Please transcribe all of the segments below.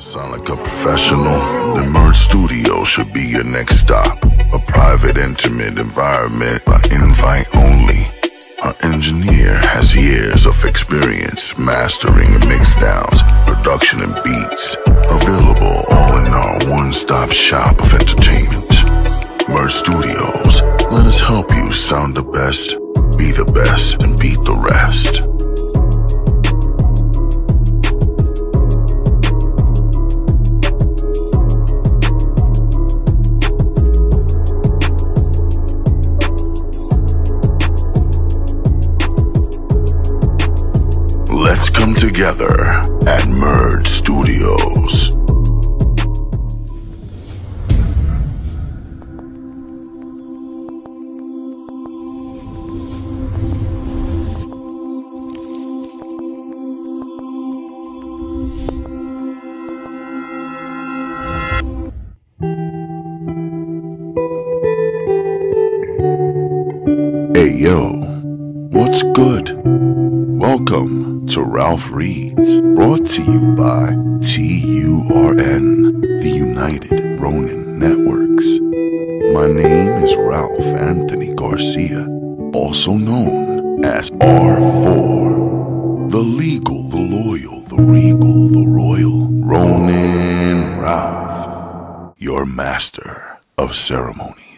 Wanna sound like a professional? The Merge Studio should be your next stop. A private, intimate environment by invite only. Our engineer has years of experience mastering mixdowns, production, and beats. Available all in our one-stop shop of entertainment. Merge Studios. Let us help you sound the best, be the best, and beat the rest. Together at Merge Studios. Ralph Reads, brought to you by TURN, the United Ronin Networks. My name is Ralph Anthony Garcia, also known as R4. The legal, the loyal, the regal, the royal, Ronin Ralph, your master of ceremonies.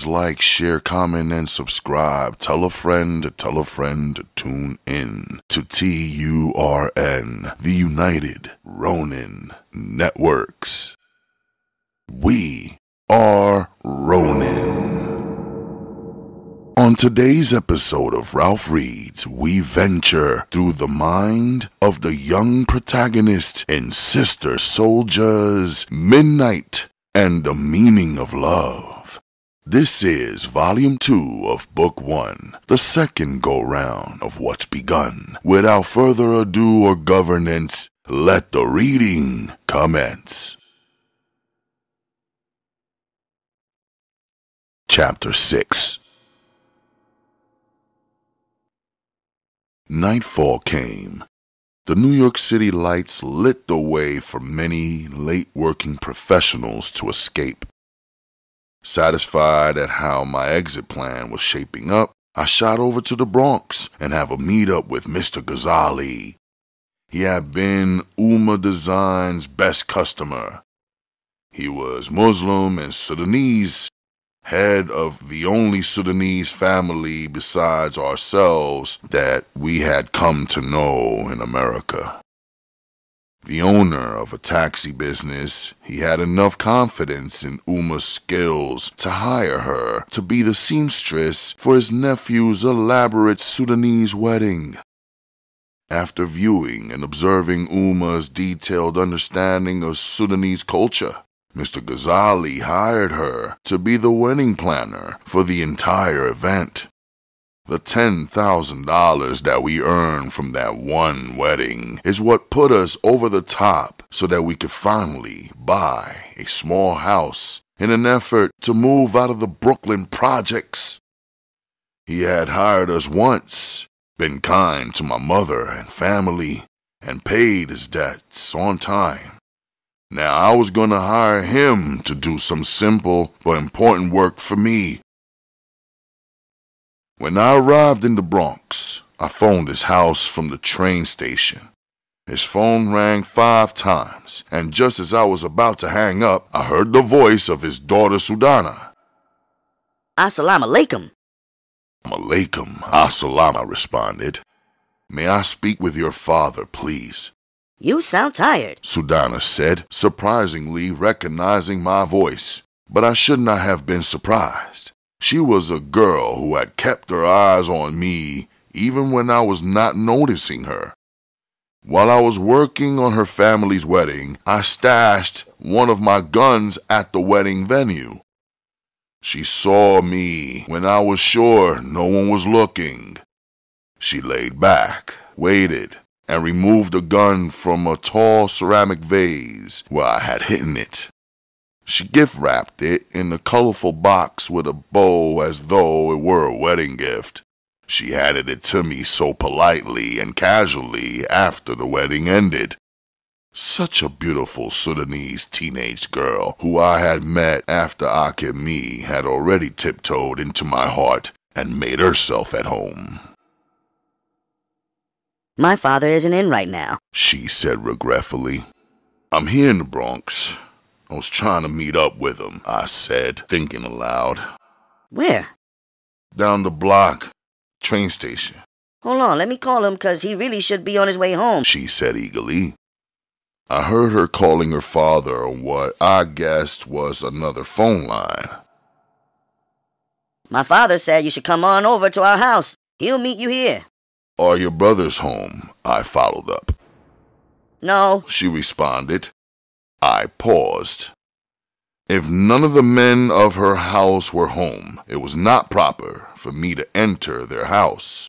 Please like, share, comment, and subscribe. Tell a friend tell a friend to tune in to TURN, the United Ronin Networks. We are Ronin. On today's episode of Ralph Reads, we venture through the mind of the young protagonist in Sister Souljah's Midnight and the Meaning of Love. This is Volume 2 of Book 1, the second go round of what's begun. Without further ado or governance, let the reading commence. Chapter 6 Nightfall came. The New York City lights lit the way for many late working professionals to escape. Satisfied at how my exit plan was shaping up, I shot over to the Bronx and have a meetup with Mr. Ghazali. He had been Uma Design's best customer. He was Muslim and Sudanese, head of the only Sudanese family besides ourselves that we had come to know in America. The owner of a taxi business, he had enough confidence in Uma's skills to hire her to be the seamstress for his nephew's elaborate Sudanese wedding. After viewing and observing Uma's detailed understanding of Sudanese culture, Mr. Ghazali hired her to be the wedding planner for the entire event. The $10,000 that we earned from that one wedding is what put us over the top so that we could finally buy a small house in an effort to move out of the Brooklyn projects. He had hired us once, been kind to my mother and family, and paid his debts on time. Now I was going to hire him to do some simple but important work for me. When I arrived in the Bronx, I phoned his house from the train station. His phone rang five times, and just as I was about to hang up, I heard the voice of his daughter Sudana. Assalamu alaikum. Alaikum, assalam, I responded. May I speak with your father, please? You sound tired. Sudana said, surprisingly recognizing my voice. But I should not have been surprised. She was a girl who had kept her eyes on me even when I was not noticing her. While I was working on her family's wedding, I stashed one of my guns at the wedding venue. She saw me when I was sure no one was looking. She laid back, waited, and removed the gun from a tall ceramic vase where I had hidden it. She gift wrapped it in a colorful box with a bow as though it were a wedding gift. She handed it to me so politely and casually after the wedding ended. Such a beautiful Sudanese teenage girl who I had met after Akemi had already tiptoed into my heart and made herself at home. My father isn't in right now. She said regretfully. I'm here in the Bronx. I was trying to meet up with him, I said, thinking aloud. Where? Down the block, train station. Hold on, let me call him, cause he really should be on his way home. She said eagerly. I heard her calling her father on what I guessed was another phone line. My father said you should come on over to our house. He'll meet you here. Are your brothers home? I followed up. No, She responded. I paused. If none of the men of her house were home, it was not proper for me to enter their house.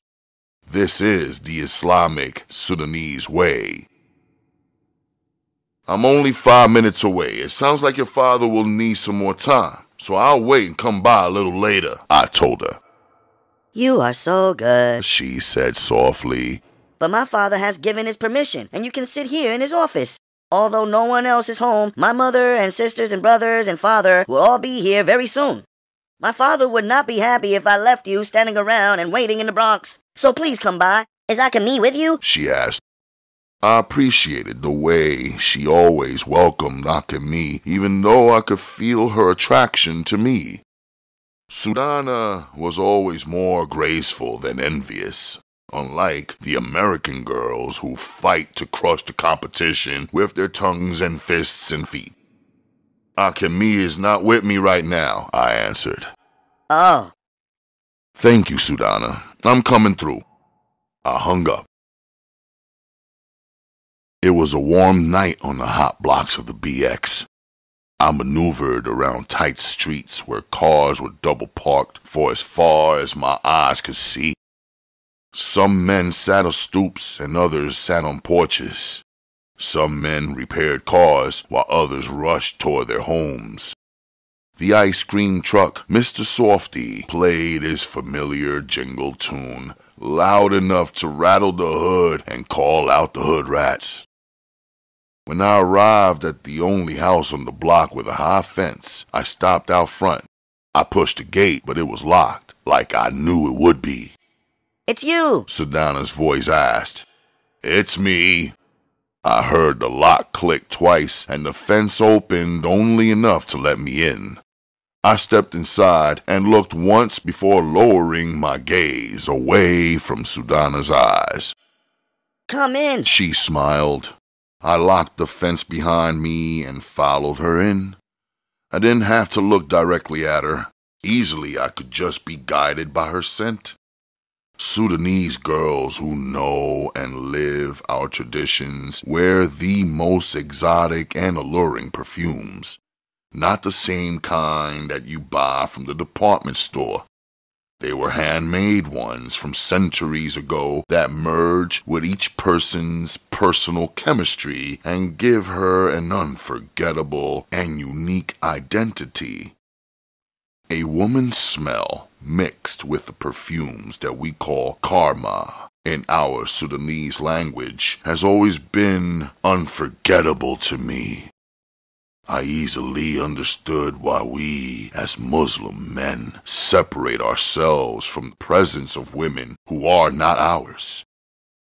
This is the Islamic Sudanese way. I'm only five minutes away. It sounds like your father will need some more time, so I'll wait and come by a little later, I told her. you are so good. She said softly. But my father has given his permission, and you can sit here in his office. Although no one else is home, my mother and sisters and brothers and father will all be here very soon. My father would not be happy if I left you standing around and waiting in the Bronx. So please come by. Is I can meet with you? she asked. I appreciated the way she always welcomed Akemi, even though I could feel her attraction to me. Sudana was always more graceful than envious, unlike the American girls who fight to crush the competition with their tongues and fists and feet. Akemi is not with me right now, I answered. Oh, Thank you, Sudana. I'm coming through. I hung up. It was a warm night on the hot blocks of the BX. I maneuvered around tight streets where cars were double parked for as far as my eyes could see. Some men sat on stoops and others sat on porches. Some men repaired cars while others rushed toward their homes. The ice cream truck, Mr. Softee, played his familiar jingle tune loud enough to rattle the hood and call out the hood rats. When I arrived at the only house on the block with a high fence, I stopped out front. I pushed the gate, but it was locked, like I knew it would be. It's you. Sudana's voice asked. It's me. I heard the lock click twice and the fence opened only enough to let me in. I stepped inside and looked once before lowering my gaze away from Sudana's eyes. Come in. She smiled. I locked the fence behind me and followed her in. I didn't have to look directly at her. Easily, I could just be guided by her scent. Sudanese girls who know and live our traditions wear the most exotic and alluring perfumes, not the same kind that you buy from the department store. They were handmade ones from centuries ago that merge with each person's personal chemistry and give her an unforgettable and unique identity. A woman's smell mixed with the perfumes that we call karma in our Sudanese language has always been unforgettable to me. I easily understood why we, as Muslim men, separate ourselves from the presence of women who are not ours.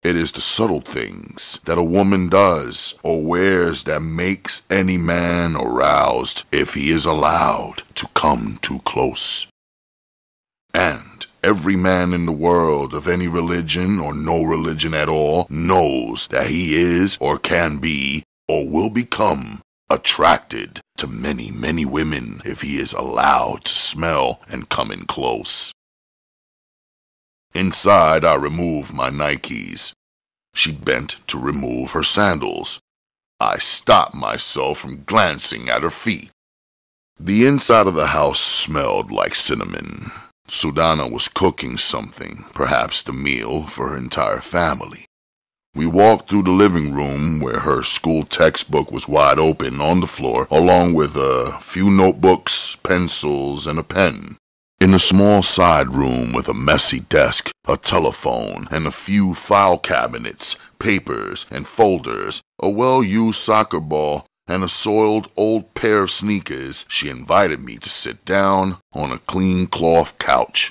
It is the subtle things that a woman does or wears that makes any man aroused if he is allowed to come too close. And every man in the world of any religion or no religion at all knows that he is or can be or will become attracted to many, many women if he is allowed to smell and come in close. Inside, I removed my Nikes. She bent to remove her sandals. I stopped myself from glancing at her feet. The inside of the house smelled like cinnamon. Sudana was cooking something, perhaps the meal for her entire family. We walked through the living room where her school textbook was wide open on the floor, along with a few notebooks, pencils, and a pen. In a small side room with a messy desk, a telephone, and a few file cabinets, papers, and folders, a well used soccer ball, and a soiled old pair of sneakers, she invited me to sit down on a clean cloth couch.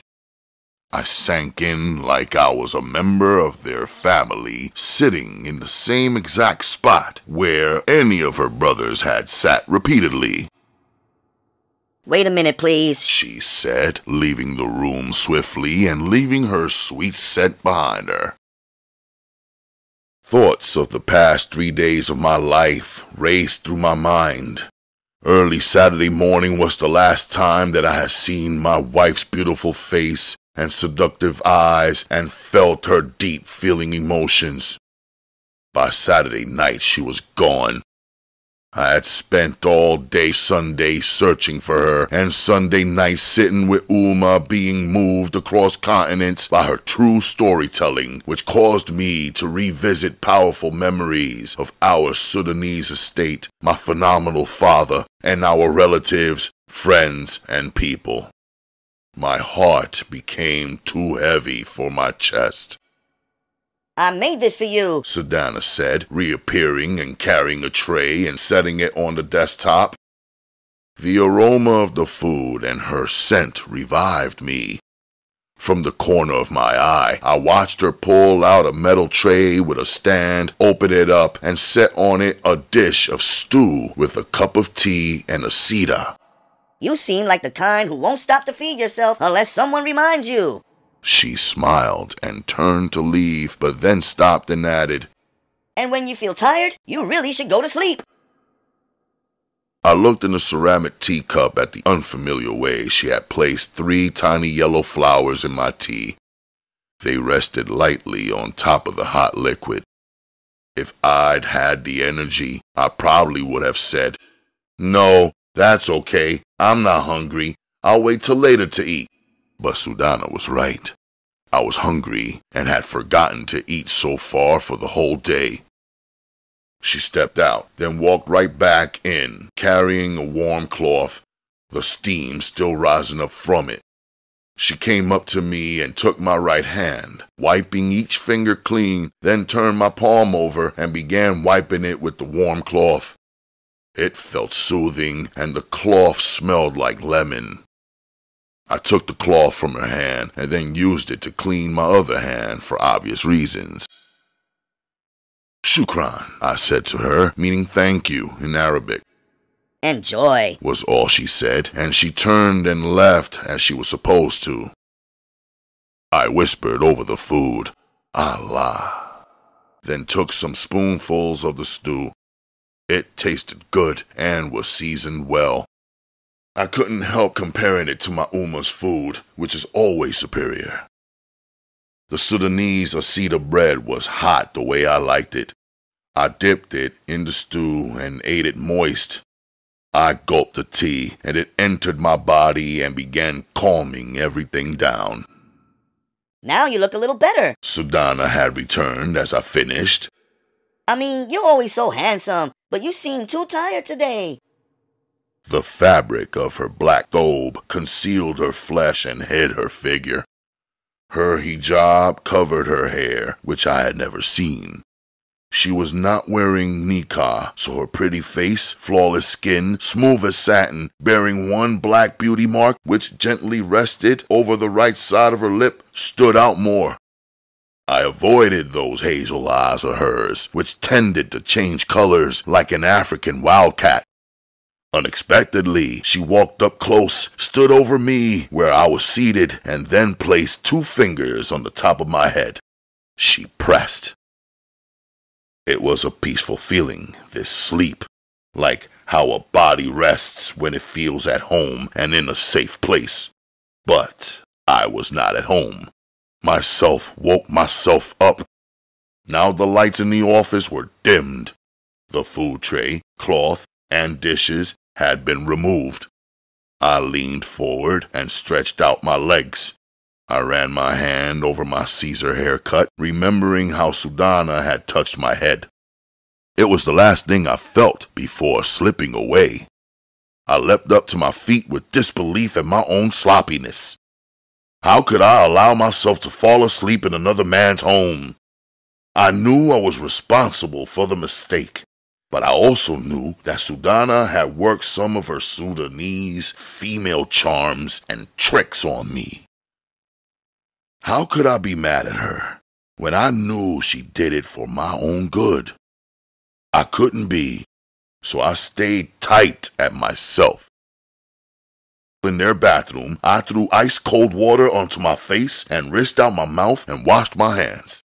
I sank in like I was a member of their family, sitting in the same exact spot where any of her brothers had sat repeatedly. Wait a minute, please. She said, leaving the room swiftly and leaving her sweet scent behind her. Thoughts of the past three days of my life raced through my mind. Early Saturday morning was the last time that I had seen my wife's beautiful face and seductive eyes and felt her deep feeling emotions. By Saturday night, she was gone. I had spent all day Sunday searching for her, and Sunday night sitting with Uma being moved across continents by her true storytelling, which caused me to revisit powerful memories of our Sudanese estate, my phenomenal father, and our relatives, friends, and people. My heart became too heavy for my chest. I made this for you, Sudana said, reappearing and carrying a tray and setting it on the desktop. The aroma of the food and her scent revived me. From the corner of my eye, I watched her pull out a metal tray with a stand, open it up, and set on it a dish of stew with a cup of tea and asida. You seem like the kind who won't stop to feed yourself unless someone reminds you. She smiled and turned to leave, but then stopped and added, And when you feel tired, you really should go to sleep. I looked in the ceramic teacup at the unfamiliar way she had placed three tiny yellow flowers in my tea. They rested lightly on top of the hot liquid. If I'd had the energy, I probably would have said, No, that's okay. I'm not hungry. I'll wait till later to eat. But Sudana was right. I was hungry and had forgotten to eat so far for the whole day. She stepped out, then walked right back in, carrying a warm cloth, the steam still rising up from it. She came up to me and took my right hand, wiping each finger clean, then turned my palm over and began wiping it with the warm cloth. It felt soothing, and the cloth smelled like lemon. I took the cloth from her hand and then used it to clean my other hand for obvious reasons. Shukran, I said to her, meaning thank you in Arabic. Enjoy, was all she said, and she turned and left as she was supposed to. I whispered over the food, Allah, then took some spoonfuls of the stew. It tasted good and was seasoned well. I couldn't help comparing it to my Uma's food, which is always superior. The Sudanese Asida bread was hot the way I liked it. I dipped it in the stew and ate it moist. I gulped the tea, and it entered my body and began calming everything down. Now you look a little better. Sudana had returned as I finished. I mean, you're always so handsome, but you seem too tired today. The fabric of her black thobe concealed her flesh and hid her figure. Her hijab covered her hair, which I had never seen. She was not wearing niqab, so her pretty face, flawless skin, smooth as satin, bearing one black beauty mark which gently rested over the right side of her lip, stood out more. I avoided those hazel eyes of hers, which tended to change colors like an African wildcat. Unexpectedly, she walked up close, stood over me where I was seated, and then placed two fingers on the top of my head. She pressed. It was a peaceful feeling, this sleep, like how a body rests when it feels at home and in a safe place. But I was not at home. Myself woke myself up. Now the lights in the office were dimmed. The food tray, cloth, and dishes had been removed. I leaned forward and stretched out my legs. I ran my hand over my Caesar haircut, remembering how Sudana had touched my head. It was the last thing I felt before slipping away. I leapt up to my feet with disbelief at my own sloppiness. How could I allow myself to fall asleep in another man's home? I knew I was responsible for the mistake, but I also knew that Sudana had worked some of her Sudanese female charms and tricks on me. How could I be mad at her when I knew she did it for my own good? I couldn't be, so I stayed tight at myself. In their bathroom, I threw ice cold water onto my face and rinsed out my mouth and washed my hands.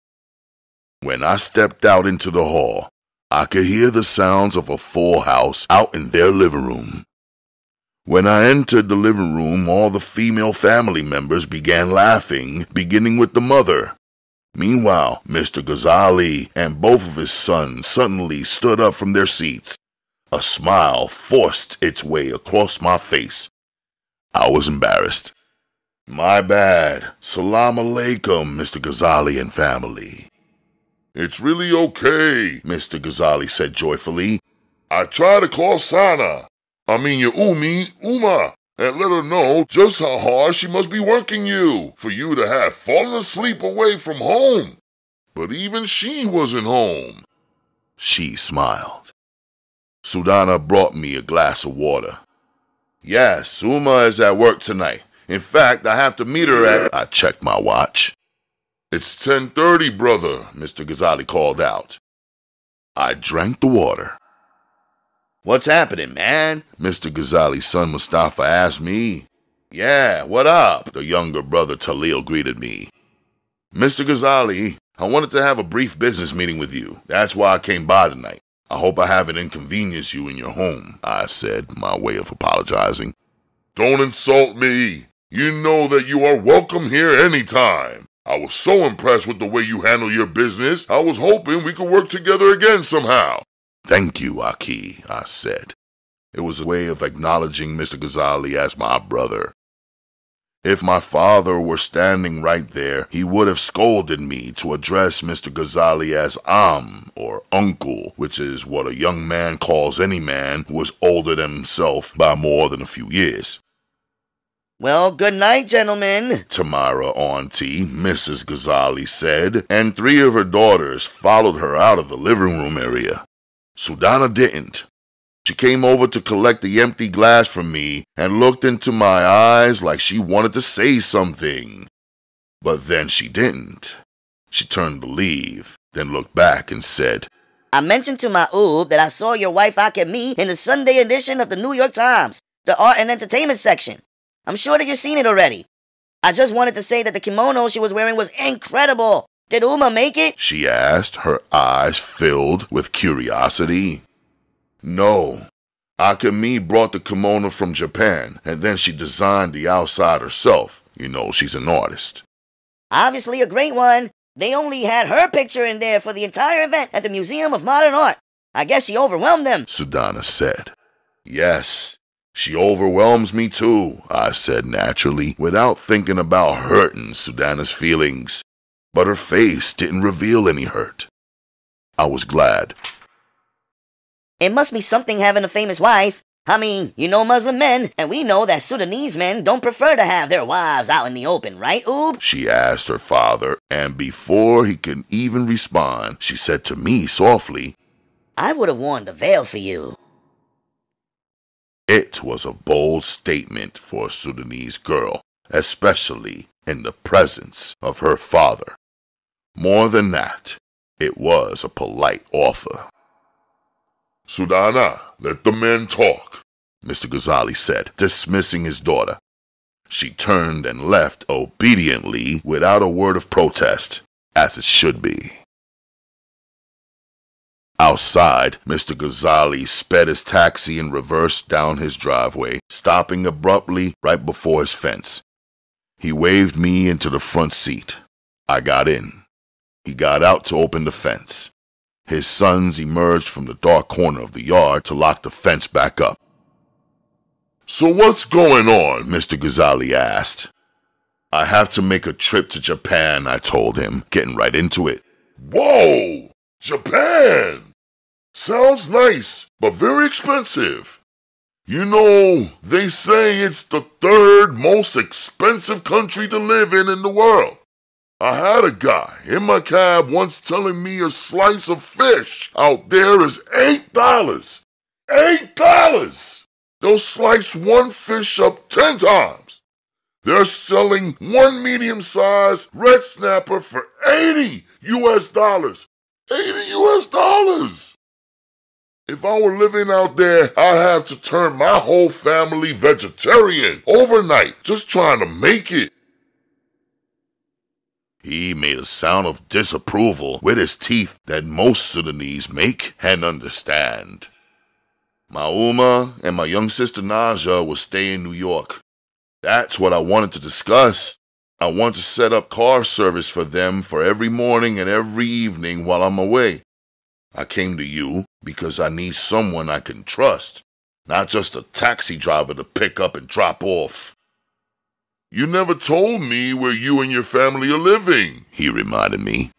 When I stepped out into the hall, I could hear the sounds of a full house out in their living room. When I entered the living room, all the female family members began laughing, beginning with the mother. Meanwhile, Mr. Ghazali and both of his sons suddenly stood up from their seats. A smile forced its way across my face. I was embarrassed. My bad. Salam alaikum, Mr. Ghazali and family. It's really okay, Mr. Ghazali said joyfully. I tried to call Sana, I mean your Umi, Uma, and let her know just how hard she must be working you for you to have fallen asleep away from home. But even she wasn't home. She smiled. Sudana brought me a glass of water. Yes, Uma is at work tonight. In fact, I have to meet her at... I checked my watch. It's 10.30, brother, Mr. Ghazali called out. I drank the water. What's happening, man? Mr. Ghazali's son Mustafa asked me. Yeah, what up? The younger brother Talil greeted me. Mr. Ghazali, I wanted to have a brief business meeting with you. That's why I came by tonight. I hope I haven't inconvenienced you in your home, I said, my way of apologizing. Don't insult me. You know that you are welcome here anytime. I was so impressed with the way you handle your business, I was hoping we could work together again somehow. Thank you, Aki, I said. It was a way of acknowledging Mr. Ghazali as my brother. If my father were standing right there, he would have scolded me to address Mr. Ghazali as Am, or uncle, which is what a young man calls any man who is older than himself by more than a few years. Well, good night, gentlemen, Tamara Auntie, Mrs. Ghazali said, and three of her daughters followed her out of the living room area. Sudana didn't. She came over to collect the empty glass from me and looked into my eyes like she wanted to say something. But then she didn't. She turned to leave, then looked back and said, I mentioned to my oob that I saw your wife Akemi in the Sunday edition of the New York Times, the art and entertainment section. I'm sure that you've seen it already. I just wanted to say that the kimono she was wearing was incredible. Did Uma make it? She asked, her eyes filled with curiosity. No. Akemi brought the kimono from Japan, and then she designed the outside herself. You know, she's an artist. Obviously a great one. They only had her picture in there for the entire event at the Museum of Modern Art. I guess she overwhelmed them. Sudana said. Yes, she overwhelms me too, I said naturally, without thinking about hurting Sudana's feelings. But her face didn't reveal any hurt. I was glad. It must be something having a famous wife. I mean, you know Muslim men, and we know that Sudanese men don't prefer to have their wives out in the open, right, Oob? She asked her father, and before he could even respond, she said to me softly, I would have worn the veil for you. It was a bold statement for a Sudanese girl, especially in the presence of her father. More than that, it was a polite offer. Sudana, let the men talk, Mr. Ghazali said, dismissing his daughter. She turned and left obediently without a word of protest, as it should be. Outside, Mr. Ghazali sped his taxi in reverse down his driveway, stopping abruptly right before his fence. He waved me into the front seat. I got in. He got out to open the fence. His sons emerged from the dark corner of the yard to lock the fence back up. So what's going on? Mr. Ghazali asked. I have to make a trip to Japan, I told him, getting right into it. Whoa! Japan! Sounds nice, but very expensive. You know, they say it's the third most expensive country to live in in the world. I had a guy in my cab once telling me a slice of fish out there is $8. $8! They'll slice one fish up 10 times. They're selling one medium sized red snapper for 80 US dollars. 80 US dollars! If I were living out there, I'd have to turn my whole family vegetarian overnight just trying to make it. He made a sound of disapproval with his teeth that most Sudanese make and understand. My Uma and my young sister Naja will stay in New York. That's what I wanted to discuss. I want to set up car service for them for every morning and every evening while I'm away. I came to you because I need someone I can trust, not just a taxi driver to pick up and drop off. You never told me where you and your family are living, he reminded me.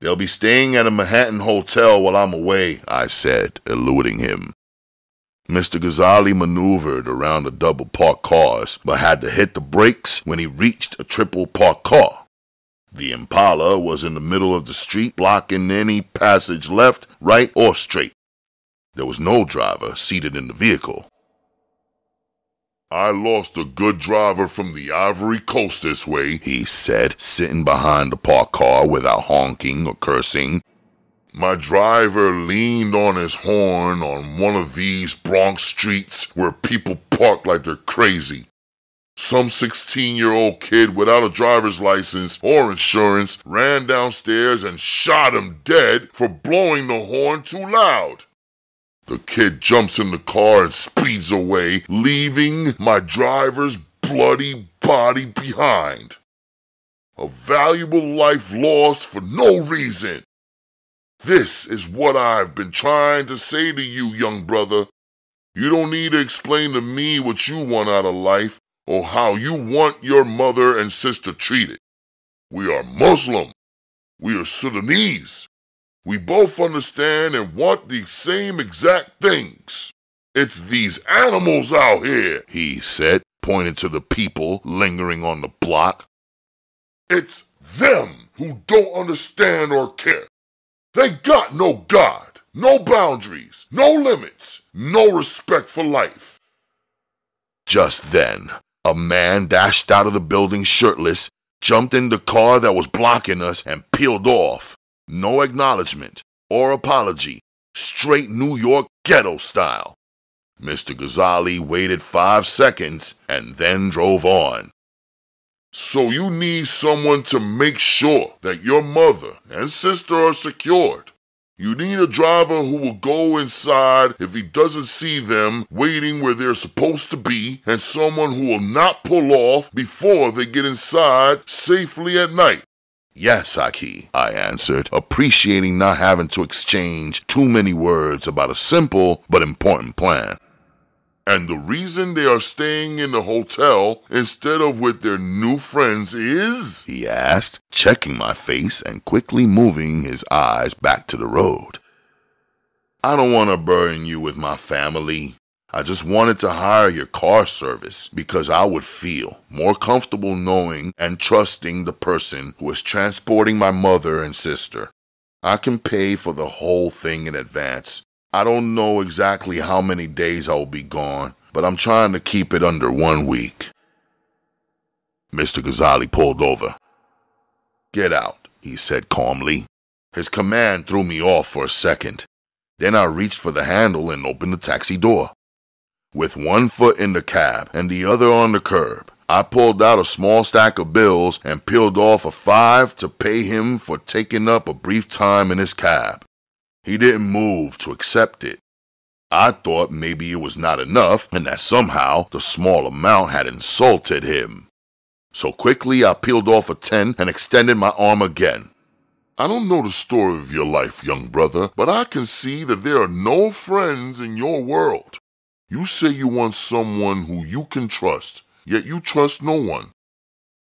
They'll be staying at a Manhattan hotel while I'm away, I said, eluding him. Mr. Ghazali maneuvered around the double parked cars, but had to hit the brakes when he reached a triple parked car. The Impala was in the middle of the street, blocking any passage left, right, or straight. There was no driver seated in the vehicle. I lost a good driver from the Ivory Coast this way, he said, sitting behind the parked car without honking or cursing. My driver leaned on his horn on one of these Bronx streets where people park like they're crazy. Some 16 year old kid without a driver's license or insurance ran downstairs and shot him dead for blowing the horn too loud. The kid jumps in the car and speeds away, leaving my driver's bloody body behind. A valuable life lost for no reason. This is what I've been trying to say to you, young brother. You don't need to explain to me what you want out of life or how you want your mother and sister treated. We are Muslim. We are Sudanese. We both understand and want the same exact things. It's these animals out here, he said, pointing to the people lingering on the block. It's them who don't understand or care. They got no God, no boundaries, no limits, no respect for life. Just then, a man dashed out of the building shirtless, jumped in the car that was blocking us, and peeled off. No acknowledgement or apology, straight New York ghetto style. Mr. Ghazali waited five seconds and then drove on. So you need someone to make sure that your mother and sister are secured. You need a driver who will go inside if he doesn't see them waiting where they're supposed to be, and someone who will not pull off before they get inside safely at night. Yes, Aki, I answered, appreciating not having to exchange too many words about a simple but important plan. And the reason they are staying in the hotel instead of with their new friends is? He asked, checking my face and quickly moving his eyes back to the road. I don't want to burden you with my family. I just wanted to hire your car service because I would feel more comfortable knowing and trusting the person who is transporting my mother and sister. I can pay for the whole thing in advance I don't know exactly how many days I will be gone, but I'm trying to keep it under one week. Mr. Ghazali pulled over. Get out, he said calmly. His command threw me off for a second. Then I reached for the handle and opened the taxi door. With one foot in the cab and the other on the curb, I pulled out a small stack of bills and peeled off a five to pay him for taking up a brief time in his cab. He didn't move to accept it. I thought maybe it was not enough and that somehow the small amount had insulted him. So quickly I peeled off a 10 and extended my arm again. I don't know the story of your life, young brother, but I can see that there are no friends in your world. You say you want someone who you can trust, yet you trust no one.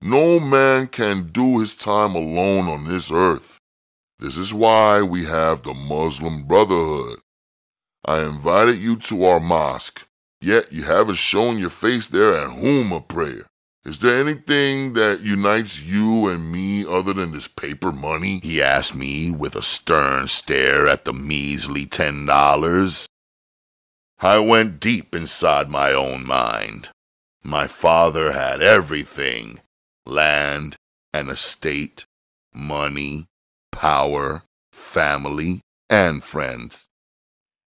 No man can do his time alone on this earth. This is why we have the Muslim Brotherhood. I invited you to our mosque. Yet you haven't shown your face there at Juma prayer. Is there anything that unites you and me other than this paper money? He asked me with a stern stare at the measly ten dollars. I went deep inside my own mind. My father had everything land, an estate, money, power, family, and friends.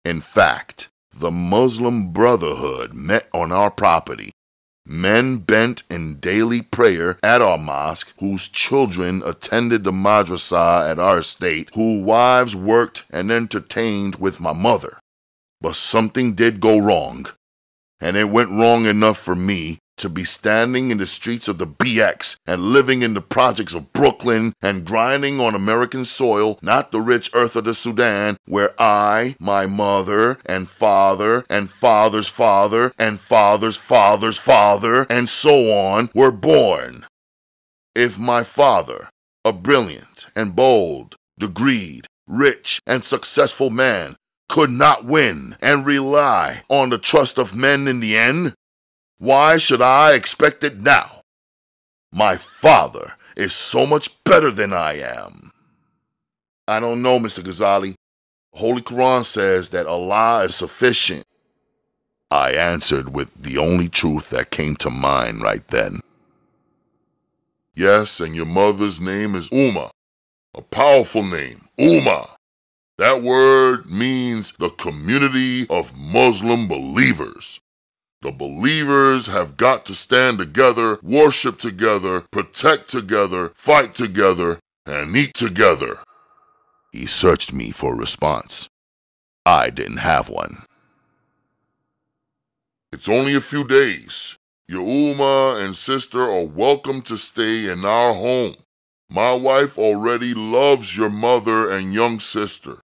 In fact, the Muslim Brotherhood met on our property. Men bent in daily prayer at our mosque, whose children attended the madrasa at our estate, whose wives worked and entertained with my mother. But something did go wrong. And it went wrong enough for me to be standing in the streets of the BX and living in the projects of Brooklyn and grinding on American soil, not the rich earth of the Sudan, where I, my mother, and father, and father's father, and father's father's father, and so on, were born. If my father, a brilliant and bold, degreed, rich, and successful man, could not win and rely on the trust of men in the end? Why should I expect it now? My father is so much better than I am. I don't know, Mr. Ghazali. Holy Quran says that Allah is sufficient. I answered with the only truth that came to mind right then. Yes, and your mother's name is Uma. A powerful name, Uma. That word means the community of Muslim believers. The believers have got to stand together, worship together, protect together, fight together, and eat together. He searched me for a response. I didn't have one. It's only a few days. Your Uma and sister are welcome to stay in our home. My wife already loves your mother and young sister.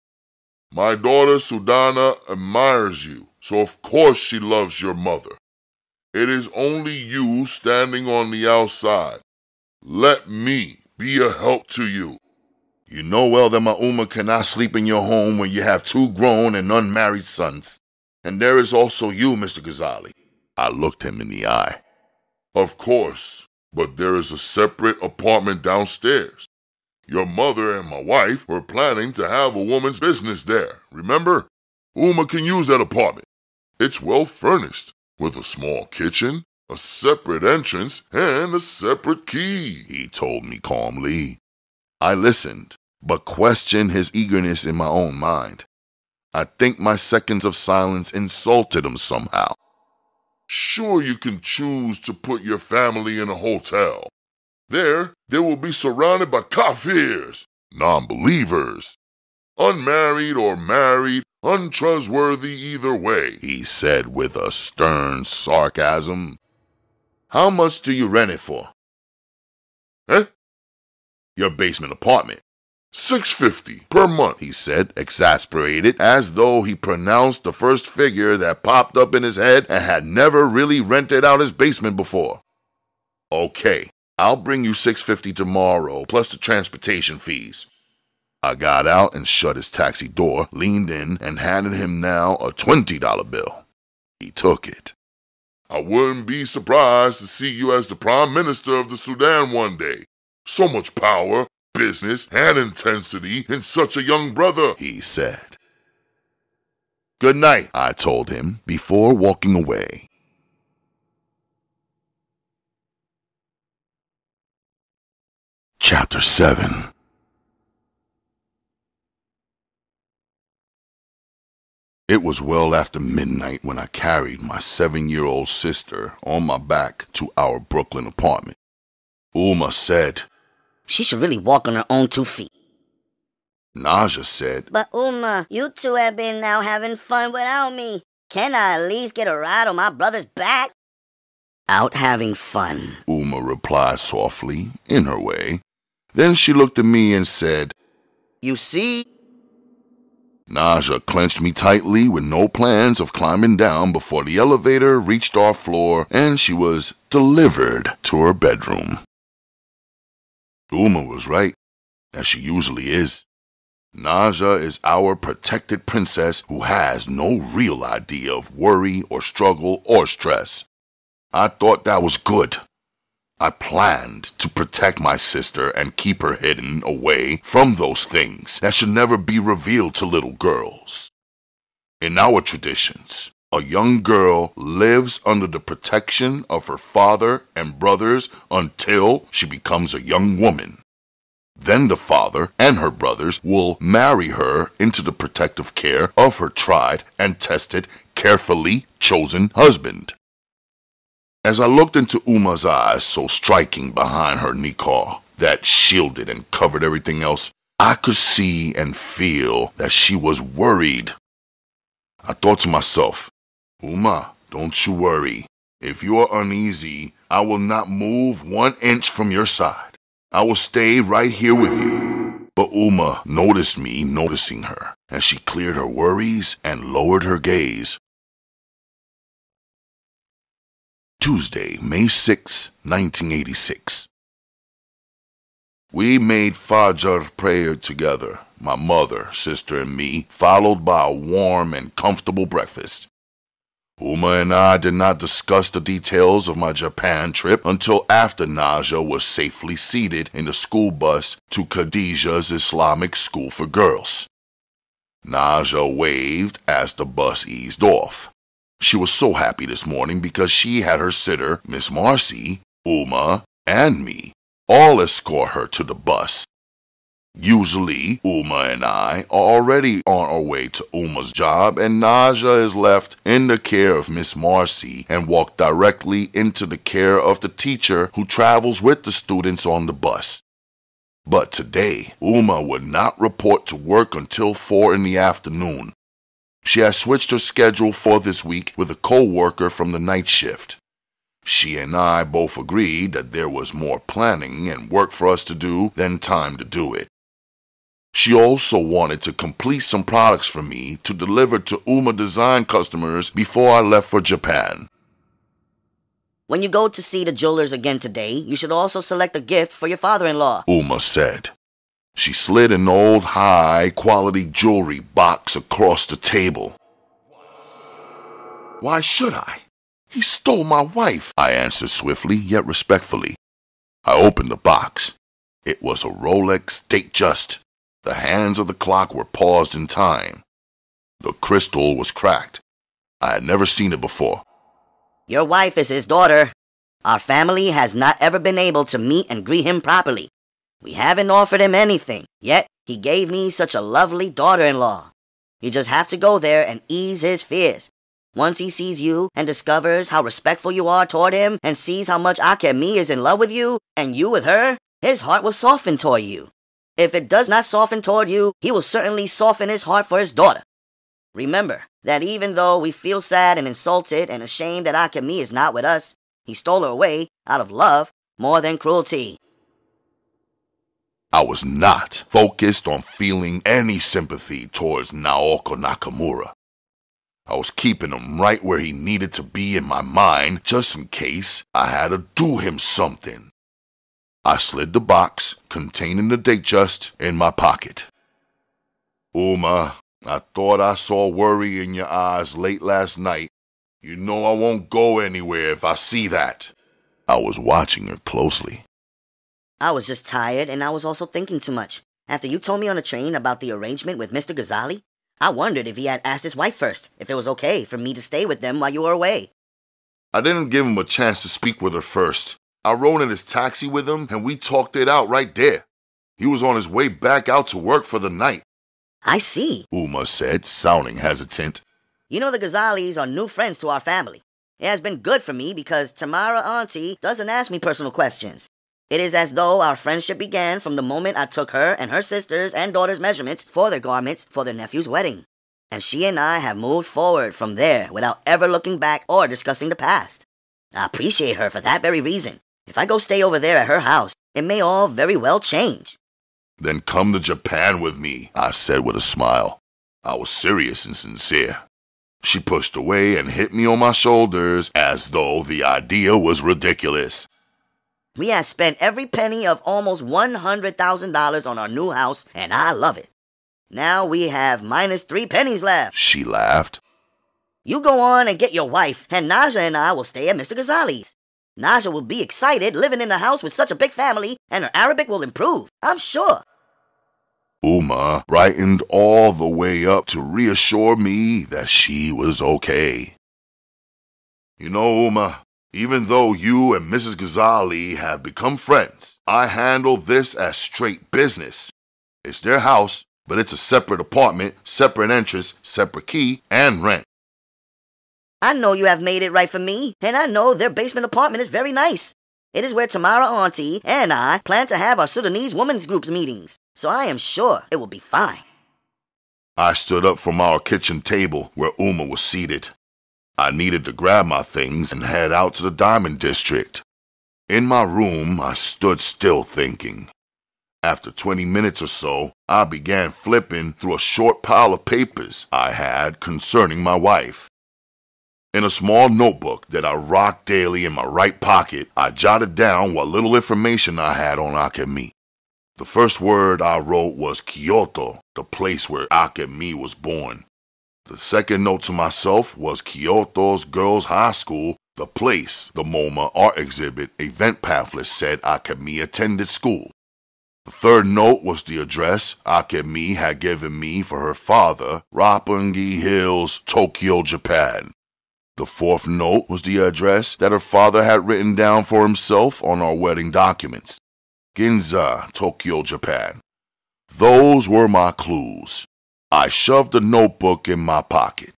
My daughter Sudana admires you, so of course she loves your mother. It is only you standing on the outside. Let me be a help to you. You know well that my Uma cannot sleep in your home when you have two grown and unmarried sons. And there is also you, Mr. Ghazali. I looked him in the eye. Of course, but there is a separate apartment downstairs. Your mother and my wife were planning to have a woman's business there, remember? Uma can use that apartment. It's well furnished, with a small kitchen, a separate entrance, and a separate key, he told me calmly. I listened, but questioned his eagerness in my own mind. I think my seconds of silence insulted him somehow. Sure, you can choose to put your family in a hotel, there, they will be surrounded by kafirs, non-believers. Unmarried or married, untrustworthy either way, he said with a stern sarcasm. How much do you rent it for? Eh? Your basement apartment. Six fifty per month, he said, exasperated, as though he pronounced the first figure that popped up in his head and had never really rented out his basement before. Okay, I'll bring you 650 tomorrow, plus the transportation fees. I got out and shut his taxi door, leaned in, and handed him now a $20 bill. He took it. I wouldn't be surprised to see you as the Prime Minister of the Sudan one day. So much power, business, and intensity in such a young brother, he said. Good night, I told him before walking away. Chapter 7 It was well after midnight when I carried my seven year old sister on my back to our Brooklyn apartment. Uma said, She should really walk on her own two feet. Naja said, But Uma, you two have been now having fun without me. Can I at least get a ride on my brother's back? Out having fun. Uma replied softly, in her way. Then she looked at me and said, You see? Naja clenched me tightly with no plans of climbing down before the elevator reached our floor and she was delivered to her bedroom. Uma was right, as she usually is. Naja is our protected princess who has no real idea of worry or struggle or stress. I thought that was good. I planned to protect my sister and keep her hidden away from those things that should never be revealed to little girls. In our traditions, a young girl lives under the protection of her father and brothers until she becomes a young woman. Then the father and her brothers will marry her into the protective care of her tried and tested, carefully chosen husband. As I looked into Uma's eyes, so striking behind her niqab that shielded and covered everything else, I could see and feel that she was worried. I thought to myself, Uma, don't you worry. If you are uneasy, I will not move one inch from your side. I will stay right here with you. But Uma noticed me noticing her, and she cleared her worries and lowered her gaze. Tuesday, May 6, 1986. We made Fajr prayer together, my mother, sister, and me, followed by a warm and comfortable breakfast. Uma and I did not discuss the details of my Japan trip until after Naja was safely seated in the school bus to Khadijah's Islamic School for Girls. Naja waved as the bus eased off. She was so happy this morning because she had her sitter, Miss Marcy, Uma, and me all escort her to the bus. Usually, Uma and I are already on our way to Uma's job, and Naja is left in the care of Miss Marcy and walk directly into the care of the teacher who travels with the students on the bus. But today, Uma would not report to work until 4 in the afternoon. She has switched her schedule for this week with a co-worker from the night shift. She and I both agreed that there was more planning and work for us to do than time to do it. She also wanted to complete some products for me to deliver to Uma Design customers before I left for Japan. When you go to see the jewelers again today, you should also select a gift for your father-in-law. Uma said. She slid an old high quality jewelry box across the table. Why should I? He stole my wife, I answered swiftly yet respectfully. I opened the box. It was a Rolex Datejust. The hands of the clock were paused in time. The crystal was cracked. I had never seen it before. Your wife is his daughter. Our family has not ever been able to meet and greet him properly. We haven't offered him anything, yet he gave me such a lovely daughter-in-law. You just have to go there and ease his fears. Once he sees you and discovers how respectful you are toward him and sees how much Akemi is in love with you and you with her, his heart will soften toward you. If it does not soften toward you, he will certainly soften his heart for his daughter. Remember that even though we feel sad and insulted and ashamed that Akemi is not with us, he stole her away out of love more than cruelty. I was not focused on feeling any sympathy towards Naoko Nakamura. I was keeping him right where he needed to be in my mind just in case I had to do him something. I slid the box containing the Datejust in my pocket. Uma, I thought I saw worry in your eyes late last night. You know I won't go anywhere if I see that. I was watching her closely. I was just tired and I was also thinking too much. After you told me on the train about the arrangement with Mr. Ghazali, I wondered if he had asked his wife first if it was okay for me to stay with them while you were away. I didn't give him a chance to speak with her first. I rode in his taxi with him and we talked it out right there. He was on his way back out to work for the night. I see. Uma said, sounding hesitant. You know the Ghazalis are new friends to our family. It has been good for me because Tamara Auntie doesn't ask me personal questions. It is as though our friendship began from the moment I took her and her sisters and daughters' measurements for their garments for their nephew's wedding. And she and I have moved forward from there without ever looking back or discussing the past. I appreciate her for that very reason. If I go stay over there at her house, it may all very well change. Then come to Japan with me, I said with a smile. I was serious and sincere. She pushed away and hit me on my shoulders as though the idea was ridiculous. We have spent every penny of almost $100,000 on our new house, and I love it. Now we have minus three pennies left. She laughed. You go on and get your wife, and Naja and I will stay at Mr. Ghazali's. Naja will be excited living in a house with such a big family, and her Arabic will improve, I'm sure. Uma brightened all the way up to reassure me that she was okay. You know, Uma, even though you and Mrs. Ghazali have become friends, I handle this as straight business. It's their house, but it's a separate apartment, separate entrance, separate key, and rent. I know you have made it right for me, and I know their basement apartment is very nice. It is where Tamara Auntie and I plan to have our Sudanese women's groups meetings, so I am sure it will be fine. I stood up from our kitchen table where Uma was seated. I needed to grab my things and head out to the Diamond District. In my room, I stood still thinking. After 20 minutes or so, I began flipping through a short pile of papers I had concerning my wife. In a small notebook that I rocked daily in my right pocket, I jotted down what little information I had on Akemi. The first word I wrote was Kyoto, the place where Akemi was born. The second note to myself was Kyoto's Girls High School, the place the MoMA art exhibit event pamphlet said Akemi attended school. The third note was the address Akemi had given me for her father, Roppongi Hills, Tokyo, Japan. The fourth note was the address that her father had written down for himself on our wedding documents Ginza, Tokyo, Japan. Those were my clues. I shoved the notebook in my pocket.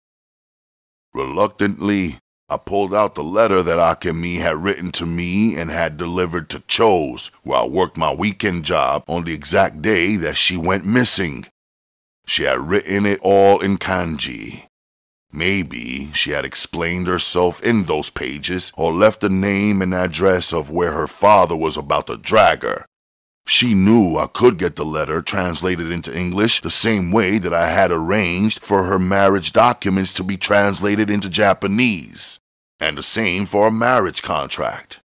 Reluctantly, I pulled out the letter that Akemi had written to me and had delivered to Cho's, where I worked my weekend job on the exact day that she went missing. She had written it all in kanji. Maybe she had explained herself in those pages or left the name and address of where her father was about to drag her. She knew I could get the letter translated into English the same way that I had arranged for her marriage documents to be translated into Japanese, and the same for a marriage contract.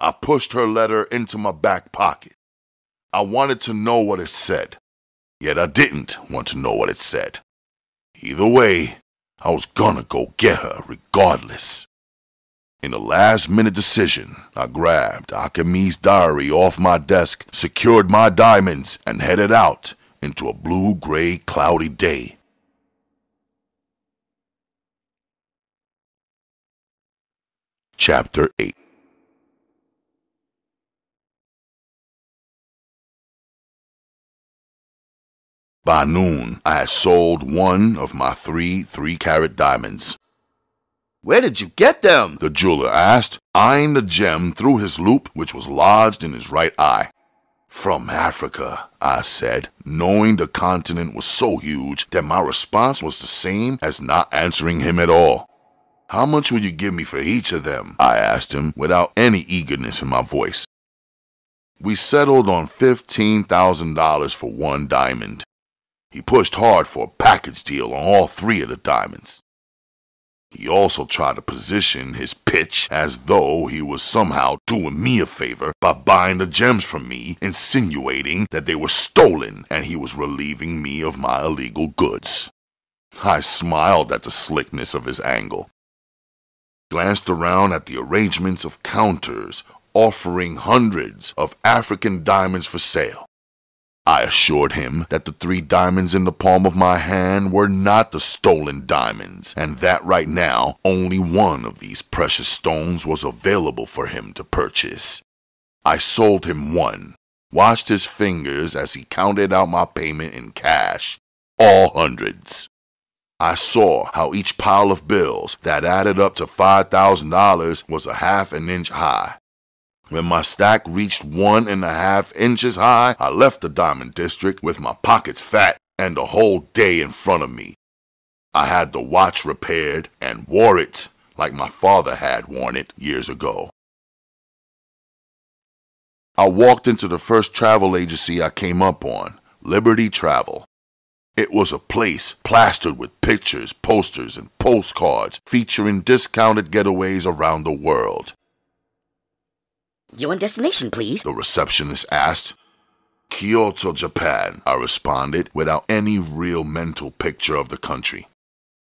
I pushed her letter into my back pocket. I wanted to know what it said, yet I didn't want to know what it said. Either way, I was gonna go get her regardless. In a last minute decision, I grabbed Akemi's diary off my desk, secured my diamonds, and headed out into a blue gray cloudy day. Chapter 8 By noon, I had sold one of my three three carat diamonds. Where did you get them? The jeweler asked, eyeing the gem through his loop, which was lodged in his right eye. From Africa, I said, knowing the continent was so huge that my response was the same as not answering him at all. How much will you give me for each of them? I asked him without any eagerness in my voice. We settled on $15,000 for one diamond. He pushed hard for a package deal on all three of the diamonds. He also tried to position his pitch as though he was somehow doing me a favor by buying the gems from me, insinuating that they were stolen and he was relieving me of my illegal goods. I smiled at the slickness of his angle, glanced around at the arrangements of counters offering hundreds of African diamonds for sale. I assured him that the three diamonds in the palm of my hand were not the stolen diamonds, and that right now only one of these precious stones was available for him to purchase. I sold him one, watched his fingers as he counted out my payment in cash, all hundreds. I saw how each pile of bills that added up to $5,000 was a half an inch high. When my stack reached one and a half inches high, I left the Diamond District with my pockets fat and the whole day in front of me. I had the watch repaired and wore it like my father had worn it years ago. I walked into the first travel agency I came up on, Liberty Travel. It was a place plastered with pictures, posters, and postcards featuring discounted getaways around the world. Your destination, please. The receptionist asked. Kyoto, Japan, I responded without any real mental picture of the country.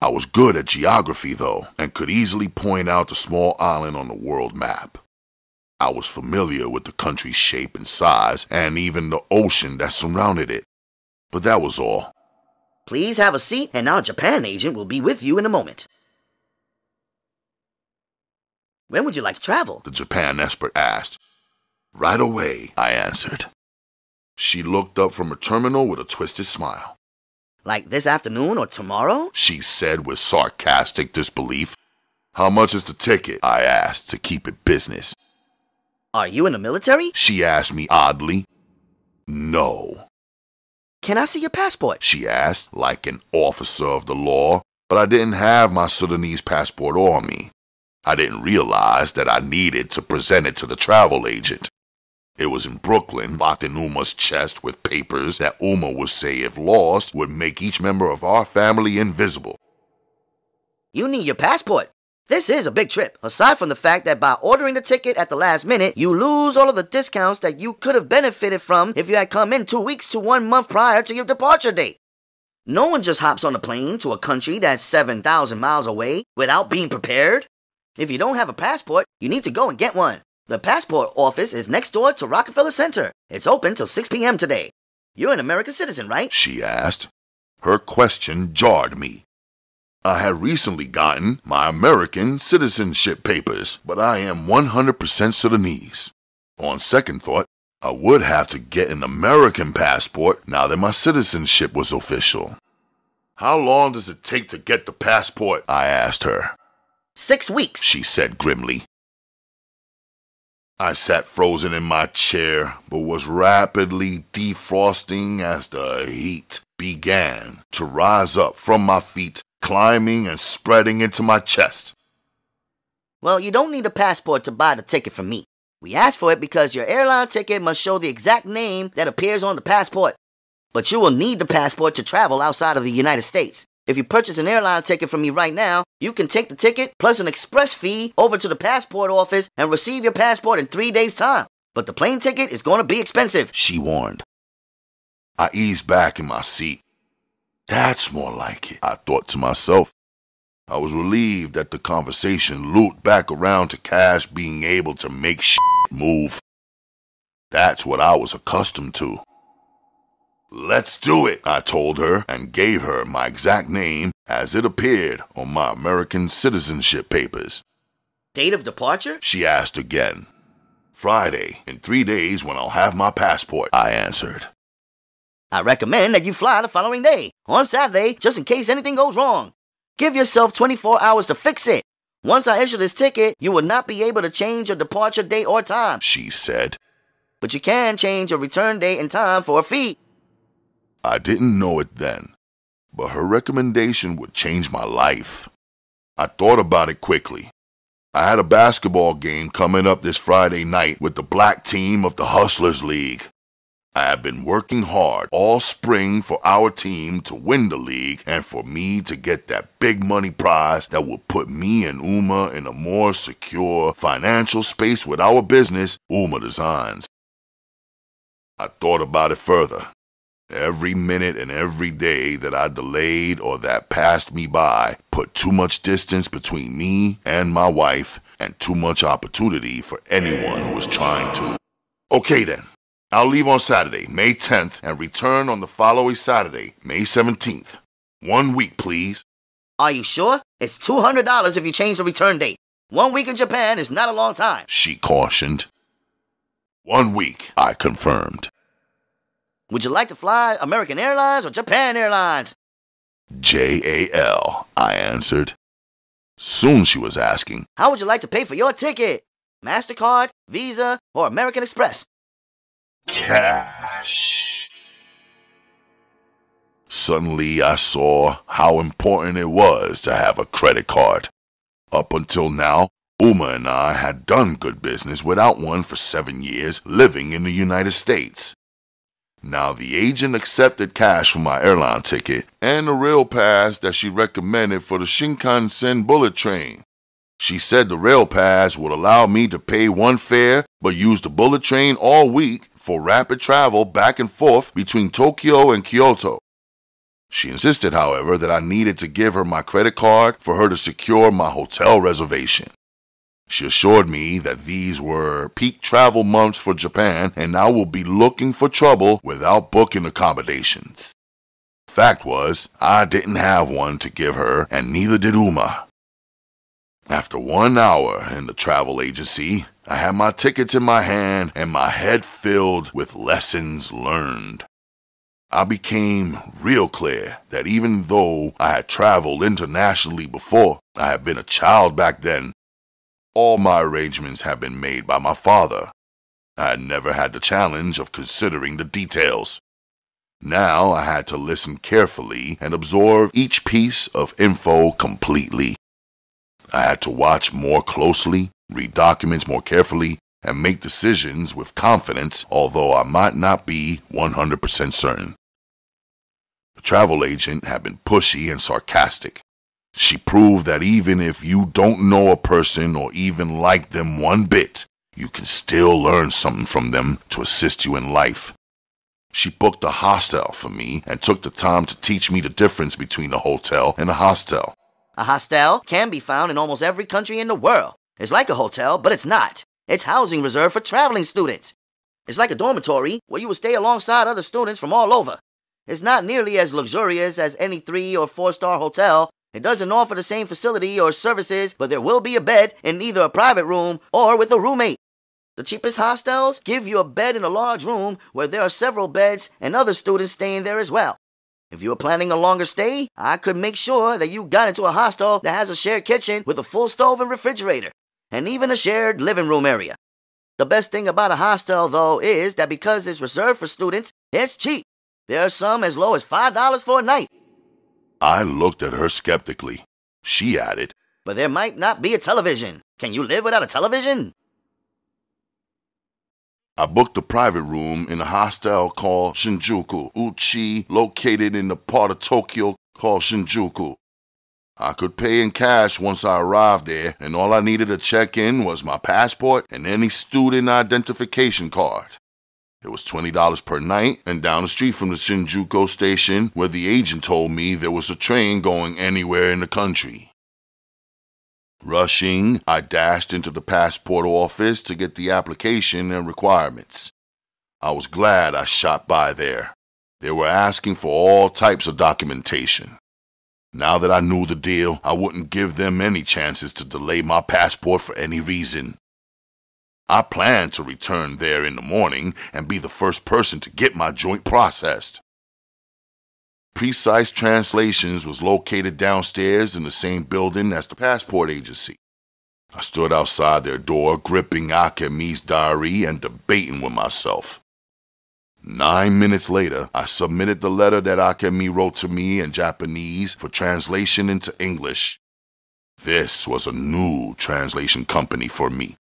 I was good at geography, though, and could easily point out the small island on the world map. I was familiar with the country's shape and size, and even the ocean that surrounded it. But that was all. Please have a seat, and our Japan agent will be with you in a moment. When would you like to travel? The Japan expert asked. Right away, I answered. She looked up from her terminal with a twisted smile. Like this afternoon or tomorrow? She said with sarcastic disbelief. How much is the ticket? I asked to keep it business. Are you in the military? She asked me oddly. No. Can I see your passport? She asked, like an officer of the law, but I didn't have my Sudanese passport on me. I didn't realize that I needed to present it to the travel agent. It was in Brooklyn, locked in Uma's chest with papers that Uma would say, if lost, would make each member of our family invisible. You need your passport. This is a big trip, aside from the fact that by ordering the ticket at the last minute, you lose all of the discounts that you could have benefited from if you had come in two weeks to one month prior to your departure date. No one just hops on a plane to a country that's 7,000 miles away without being prepared. If you don't have a passport, you need to go and get one. The passport office is next door to Rockefeller Center. It's open till 6 p.m. today. You're an American citizen, right? She asked. Her question jarred me. I had recently gotten my American citizenship papers, but I am 100% Sudanese. On second thought, I would have to get an American passport now that my citizenship was official. How long does it take to get the passport? I asked her. Six weeks, she said grimly. I sat frozen in my chair, but was rapidly defrosting as the heat began to rise up from my feet, climbing and spreading into my chest. Well, you don't need a passport to buy the ticket from me. We asked for it because your airline ticket must show the exact name that appears on the passport. But you will need the passport to travel outside of the United States. If you purchase an airline ticket from me right now, you can take the ticket plus an express fee over to the passport office and receive your passport in three days' time. But the plane ticket is going to be expensive, she warned. I eased back in my seat. That's more like it, I thought to myself. I was relieved that the conversation looped back around to Cash being able to make shit move. That's what I was accustomed to. Let's do it, I told her and gave her my exact name as it appeared on my American citizenship papers. Date of departure? She asked again. Friday, in three days when I'll have my passport, I answered. I recommend that you fly the following day, on Saturday, just in case anything goes wrong. Give yourself 24 hours to fix it. Once I issue this ticket, you will not be able to change your departure date or time, she said. But you can change your return date and time for a fee. I didn't know it then, but her recommendation would change my life. I thought about it quickly. I had a basketball game coming up this Friday night with the black team of the Hustlers League. I have been working hard all spring for our team to win the league and for me to get that big money prize that will put me and Uma in a more secure financial space with our business, Uma Designs. I thought about it further Every minute and every day that I delayed or that passed me by put too much distance between me and my wife and too much opportunity for anyone who was trying to. Okay then, I'll leave on Saturday, May 10th, and return on the following Saturday, May 17th. One week, please. Are you sure? It's $200 if you change the return date. One week in Japan is not a long time, she cautioned. One week, I confirmed. Would you like to fly American Airlines or Japan Airlines? J-A-L, I answered. Soon she was asking, How would you like to pay for your ticket? MasterCard, Visa, or American Express? Cash. Suddenly I saw how important it was to have a credit card. Up until now, Uma and I had done good business without one for seven years living in the United States. Now, the agent accepted cash for my airline ticket and a rail pass that she recommended for the Shinkansen bullet train. She said the rail pass would allow me to pay one fare but use the bullet train all week for rapid travel back and forth between Tokyo and Kyoto. She insisted, however, that I needed to give her my credit card for her to secure my hotel reservation. She assured me that these were peak travel months for Japan and I will be looking for trouble without booking accommodations. Fact was, I didn't have one to give her, and neither did Uma. After one hour in the travel agency, I had my tickets in my hand and my head filled with lessons learned. I became real clear that even though I had traveled internationally before, I had been a child back then. All my arrangements had been made by my father. I had never had the challenge of considering the details. Now I had to listen carefully and absorb each piece of info completely. I had to watch more closely, read documents more carefully, and make decisions with confidence, although I might not be 100% certain. The travel agent had been pushy and sarcastic. She proved that even if you don't know a person or even like them one bit, you can still learn something from them to assist you in life. She booked a hostel for me and took the time to teach me the difference between a hotel and a hostel. A hostel can be found in almost every country in the world. It's like a hotel, but it's not. It's housing reserved for traveling students. It's like a dormitory where you will stay alongside other students from all over. It's not nearly as luxurious as any three or four star hotel. It doesn't offer the same facility or services, but there will be a bed in either a private room or with a roommate. The cheapest hostels give you a bed in a large room where there are several beds and other students staying there as well. If you are planning a longer stay, I could make sure that you got into a hostel that has a shared kitchen with a full stove and refrigerator, and even a shared living room area. The best thing about a hostel, though, is that because it's reserved for students, it's cheap. There are some as low as $5 for a night. I looked at her skeptically. She added, But there might not be a television. Can you live without a television? I booked a private room in a hostel called Shinjuku Uchi, located in the part of Tokyo called Shinjuku. I could pay in cash once I arrived there, and all I needed to check in was my passport and any student identification card. It was $20 per night, and down the street from the Shinjuku station, where the agent told me there was a train going anywhere in the country. Rushing, I dashed into the passport office to get the application and requirements. I was glad I shot by there. They were asking for all types of documentation. Now that I knew the deal, I wouldn't give them any chances to delay my passport for any reason. I planned to return there in the morning and be the first person to get my joint processed. Precise Translations was located downstairs in the same building as the passport agency. I stood outside their door, gripping Akemi's diary and debating with myself. Nine minutes later, I submitted the letter that Akemi wrote to me in Japanese for translation into English. This was a new translation company for me.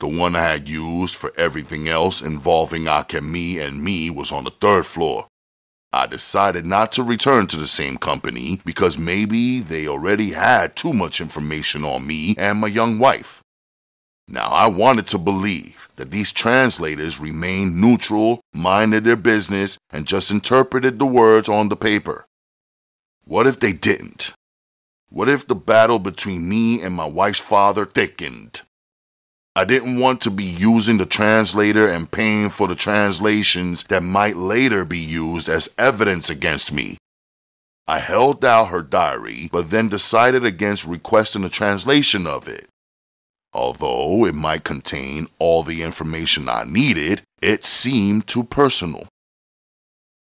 The one I had used for everything else involving Akemi and me was on the third floor. I decided not to return to the same company because maybe they already had too much information on me and my young wife. Now, I wanted to believe that these translators remained neutral, minded their business, and just interpreted the words on the paper. What if they didn't? What if the battle between me and my wife's father thickened? I didn't want to be using the translator and paying for the translations that might later be used as evidence against me. I held out her diary, but then decided against requesting a translation of it. Although it might contain all the information I needed, it seemed too personal.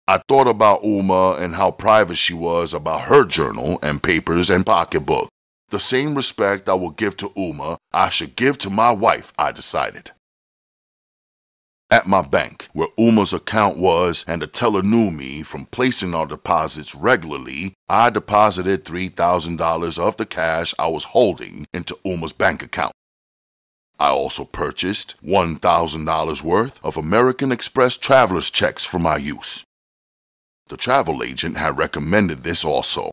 I thought about Uma and how private she was about her journal and papers and pocketbook. The same respect I will give to Uma, I should give to my wife, I decided. At my bank, where Uma's account was and the teller knew me from placing our deposits regularly, I deposited $3,000 of the cash I was holding into Uma's bank account. I also purchased $1,000 worth of American Express traveler's checks for my use. The travel agent had recommended this also,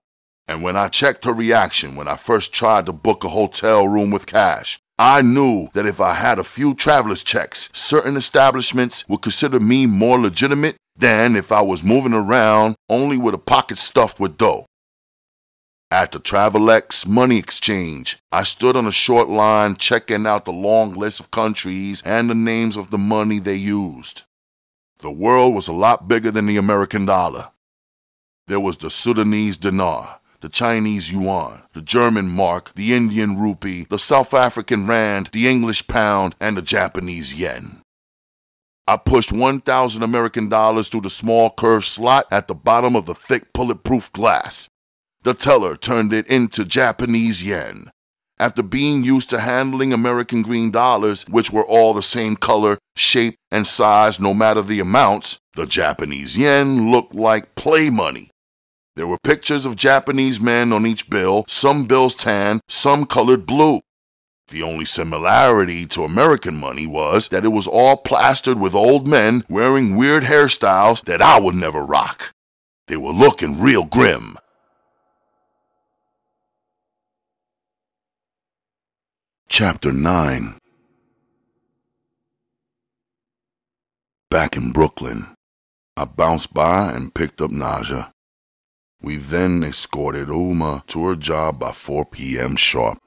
and when I checked her reaction when I first tried to book a hotel room with cash, I knew that if I had a few traveler's checks, certain establishments would consider me more legitimate than if I was moving around only with a pocket stuffed with dough. At the Travelex Money Exchange, I stood on a short line checking out the long list of countries and the names of the money they used. The world was a lot bigger than the American dollar. There was the Sudanese dinar, the Chinese yuan, the German mark, the Indian rupee, the South African rand, the English pound, and the Japanese yen. I pushed 1,000 American dollars through the small curved slot at the bottom of the thick bulletproof glass. The teller turned it into Japanese yen. After being used to handling American green dollars, which were all the same color, shape, and size no matter the amounts, the Japanese yen looked like play money. There were pictures of Japanese men on each bill, some bills tan, some colored blue. The only similarity to American money was that it was all plastered with old men wearing weird hairstyles that I would never rock. They were looking real grim. Chapter 9 Back in Brooklyn, I bounced by and picked up Naja. We then escorted Uma to her job by 4 p.m. sharp.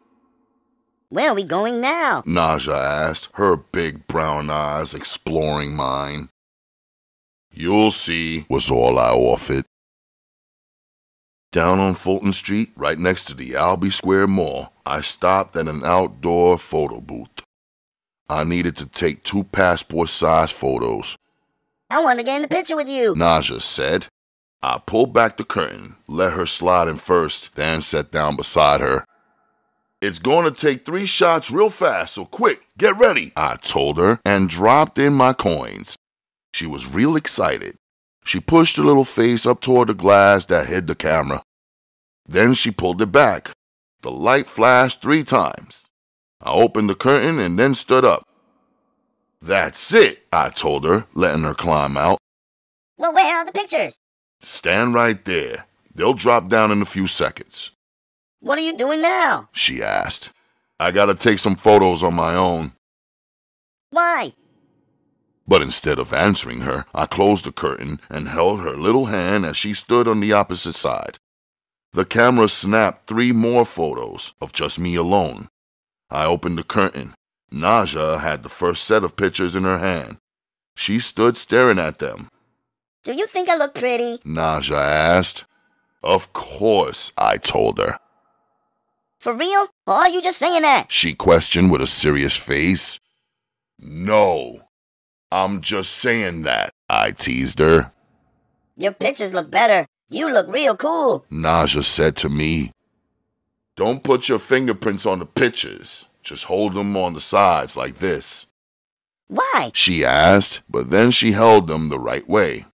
Where are we going now? Naja asked, her big brown eyes exploring mine. You'll see, was all I offered. Down on Fulton Street, right next to the Albee Square Mall, I stopped at an outdoor photo booth. I needed to take two passport size photos. I want to get in the picture with you. Naja said. I pulled back the curtain, let her slide in first, then sat down beside her. It's going to take three shots real fast, so quick, get ready, I told her, and dropped in my coins. She was real excited. She pushed her little face up toward the glass that hid the camera. Then she pulled it back. The light flashed three times. I opened the curtain and then stood up. That's it, I told her, letting her climb out. Well, where are the pictures? Stand right there. They'll drop down in a few seconds. What are you doing now? She asked. I gotta take some photos on my own. Why? But instead of answering her, I closed the curtain and held her little hand as she stood on the opposite side. The camera snapped three more photos of just me alone. I opened the curtain. Naja had the first set of pictures in her hand. She stood staring at them. Do you think I look pretty? Naja asked. Of course, I told her. For real? Or are you just saying that? She questioned with a serious face. No, I'm just saying that, I teased her. Your pictures look better. You look real cool. Naja said to me. Don't put your fingerprints on the pictures. Just hold them on the sides like this. Why? She asked, but then she held them the right way.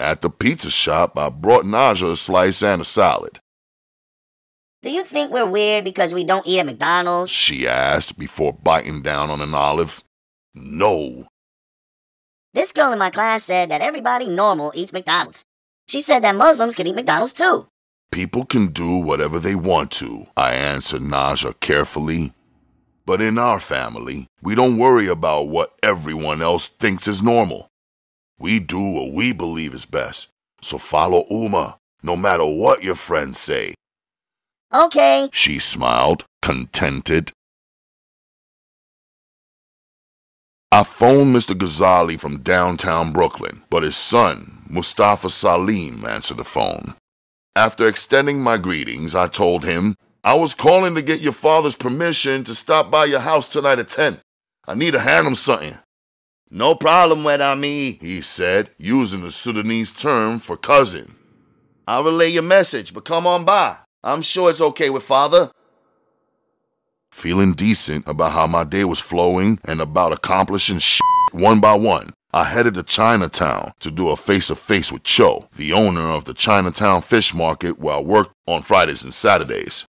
At the pizza shop, I brought Naja a slice and a salad. Do you think we're weird because we don't eat at McDonald's? She asked before biting down on an olive. No. This girl in my class said that everybody normal eats McDonald's. She said that Muslims can eat McDonald's too. People can do whatever they want to, I answered Naja carefully. But in our family, we don't worry about what everyone else thinks is normal. We do what we believe is best. So follow Uma, no matter what your friends say. Okay. She smiled, contented. I phoned Mr. Ghazali from downtown Brooklyn, but his son, Mustafa Salim, answered the phone. After extending my greetings, I told him, I was calling to get your father's permission to stop by your house tonight at 10. I need to hand him something. No problem, Wet Ami, he said, using the Sudanese term for cousin. I'll relay your message, but come on by. I'm sure it's okay with father. Feeling decent about how my day was flowing and about accomplishing shit one by one, I headed to Chinatown to do a face to face with Cho, the owner of the Chinatown Fish Market where I worked on Fridays and Saturdays.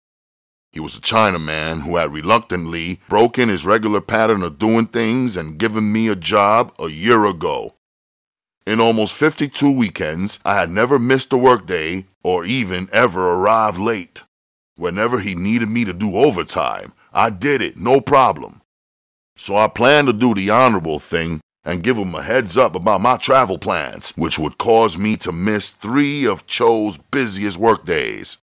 He was a Chinaman who had reluctantly broken his regular pattern of doing things and given me a job a year ago. In almost 52 weekends, I had never missed a workday or even ever arrived late. Whenever he needed me to do overtime, I did it, no problem. So I planned to do the honorable thing and give him a heads up about my travel plans, which would cause me to miss three of Cho's busiest workdays.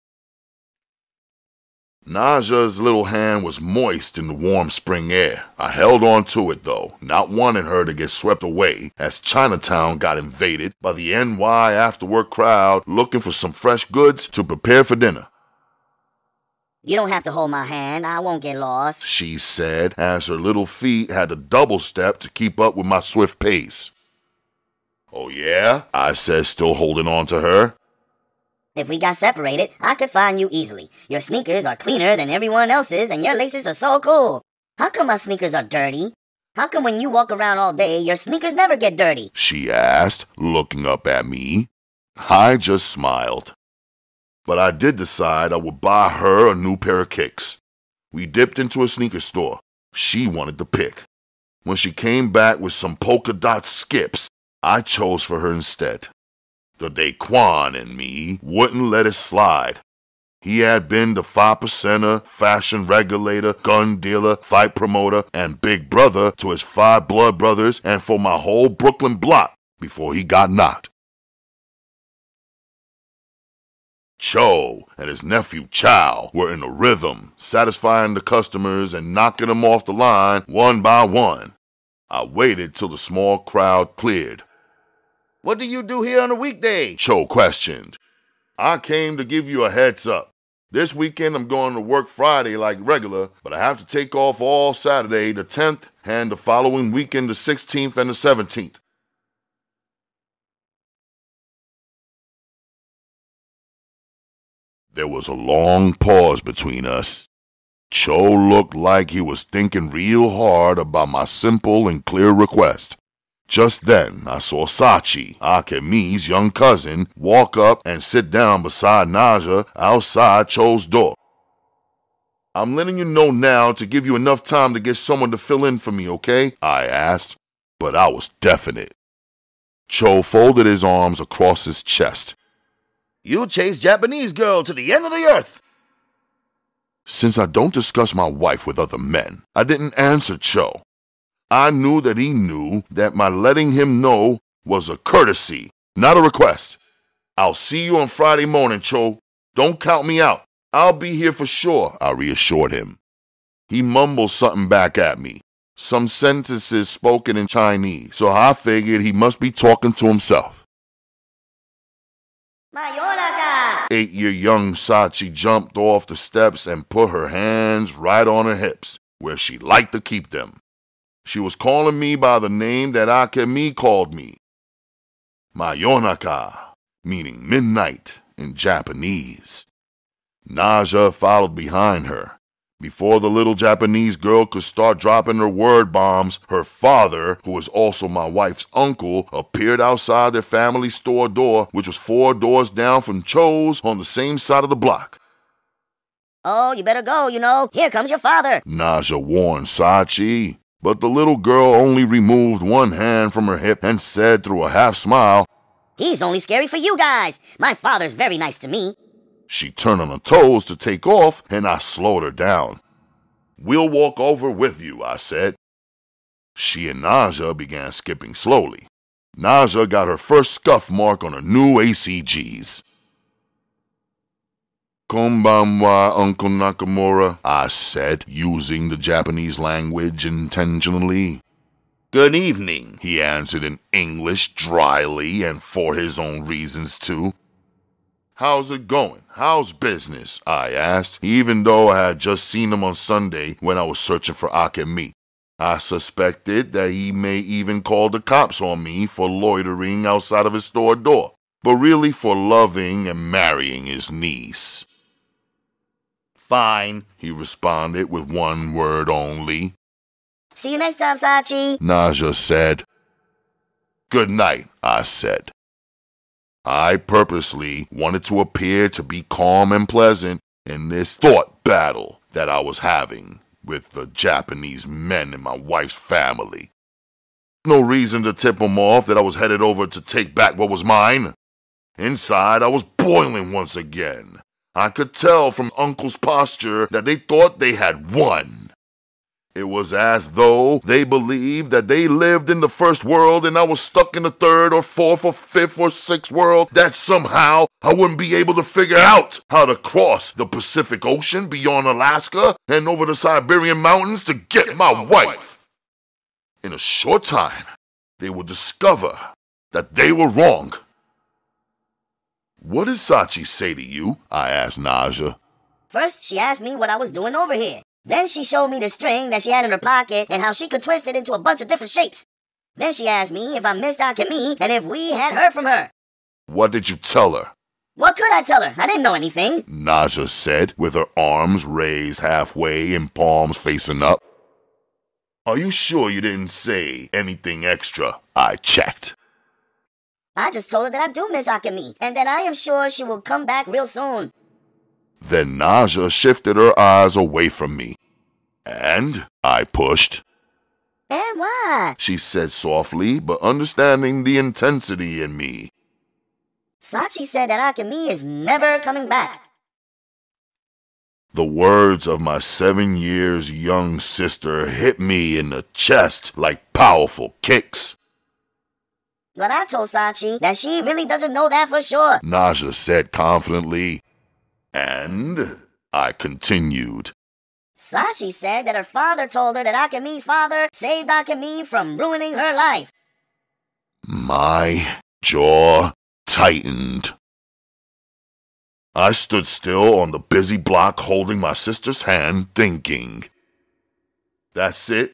Naja's little hand was moist in the warm spring air. I held on to it though, not wanting her to get swept away as Chinatown got invaded by the NY after work crowd looking for some fresh goods to prepare for dinner. You don't have to hold my hand. I won't get lost. She said as her little feet had to double step to keep up with my swift pace. Oh, yeah? I said, still holding on to her. If we got separated, I could find you easily. Your sneakers are cleaner than everyone else's, and your laces are so cool. How come my sneakers are dirty? How come when you walk around all day, your sneakers never get dirty? She asked, looking up at me. I just smiled. But I did decide I would buy her a new pair of kicks. We dipped into a sneaker store. She wanted to pick. When she came back with some polka dot skips, I chose for her instead. The Daquan in me wouldn't let it slide. He had been the five percenter, fashion regulator, gun dealer, fight promoter, and big brother to his five blood brothers and for my whole Brooklyn block before he got knocked. Cho and his nephew Chow were in a rhythm, satisfying the customers and knocking them off the line one by one. I waited till the small crowd cleared. What do you do here on a weekday? Cho questioned. I came to give you a heads up. This weekend I'm going to work Friday like regular, but I have to take off all Saturday the 10th and the following weekend the 16th and the 17th. There was a long pause between us. Cho looked like he was thinking real hard about my simple and clear request. Just then, I saw Sachi, Akemi's young cousin, walk up and sit down beside Naja outside Cho's door. I'm letting you know now to give you enough time to get someone to fill in for me, okay? I asked, but I was definite. Cho folded his arms across his chest. You chase Japanese girl to the end of the earth. Since I don't discuss my wife with other men, I didn't answer Cho. I knew that he knew that my letting him know was a courtesy, not a request. I'll see you on Friday morning, Cho. Don't count me out. I'll be here for sure, I reassured him. He mumbled something back at me, some sentences spoken in Chinese, so I figured he must be talking to himself. Eight year young Sachi jumped off the steps and put her hands right on her hips, where she liked to keep them. She was calling me by the name that Akemi called me. Mayonaka, meaning midnight in Japanese. Naja followed behind her. Before the little Japanese girl could start dropping her word bombs, her father, who was also my wife's uncle, appeared outside their family store door, which was four doors down from Cho's on the same side of the block. Oh, you better go, you know. Here comes your father. Naja warned Sachi. But the little girl only removed one hand from her hip and said through a half smile, He's only scary for you guys. My father's very nice to me. She turned on her toes to take off, and I slowed her down. We'll walk over with you, I said. She and Naja began skipping slowly. Naja got her first scuff mark on her new ACGs. Konbanwa, Uncle Nakamura, I said, using the Japanese language intentionally. Good evening. He answered in English dryly and for his own reasons, too. How's it going? How's business? I asked, even though I had just seen him on Sunday when I was searching for Akemi. I suspected that he may even call the cops on me for loitering outside of his store door, but really for loving and marrying his niece. Fine, he responded with one word only. See you next time, Sachi. Naja said. Good night, I said. I purposely wanted to appear to be calm and pleasant in this thought battle that I was having with the Japanese men in my wife's family. No reason to tip them off that I was headed over to take back what was mine. Inside, I was boiling once again. I could tell from Uncle's posture that they thought they had won. It was as though they believed that they lived in the first world and I was stuck in the third or fourth or fifth or sixth world, that somehow I wouldn't be able to figure out how to cross the Pacific Ocean beyond Alaska and over the Siberian mountains to get my wife. In a short time, they would discover that they were wrong. What did Sachi say to you? I asked Naja. First, she asked me what I was doing over here. Then she showed me the string that she had in her pocket and how she could twist it into a bunch of different shapes. Then she asked me if I missed out Akemi and if we had heard from her. What did you tell her? What could I tell her? I didn't know anything. Naja said, with her arms raised halfway and palms facing up. Are you sure you didn't say anything extra? I checked. I just told her that I do miss Akemi and that I am sure she will come back real soon. Then Naja shifted her eyes away from me. And I pushed. And why? She said softly, but understanding the intensity in me. Sachi said that Akemi is never coming back. The words of my seven years young sister hit me in the chest like powerful kicks. But I told Sachi that she really doesn't know that for sure. Naja said confidently. And I continued. Sachi said that her father told her that Akemi's father saved Akemi from ruining her life. My jaw tightened. I stood still on the busy block holding my sister's hand, thinking. That's it?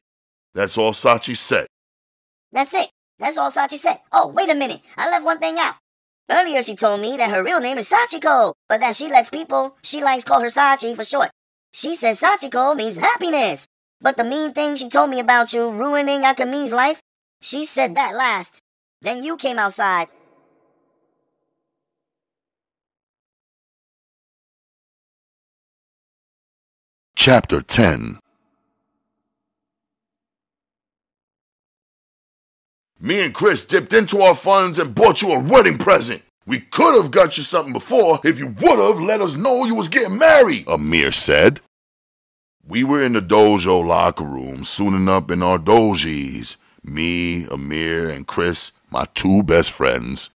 That's all Sachi said. That's it. That's all Sachi said. Oh, wait a minute. I left one thing out. Earlier she told me that her real name is Sachiko, but that she lets people she likes call her Sachi for short. She says Sachiko means happiness. But the mean thing she told me about you ruining Akemi's life, she said that last. Then you came outside. Chapter 10 Me and Chris dipped into our funds and bought you a wedding present. We could have got you something before if you would have let us know you was getting married, Amir said. We were in the dojo locker room, suiting up in our dojis. Me, Amir, and Chris, my two best friends.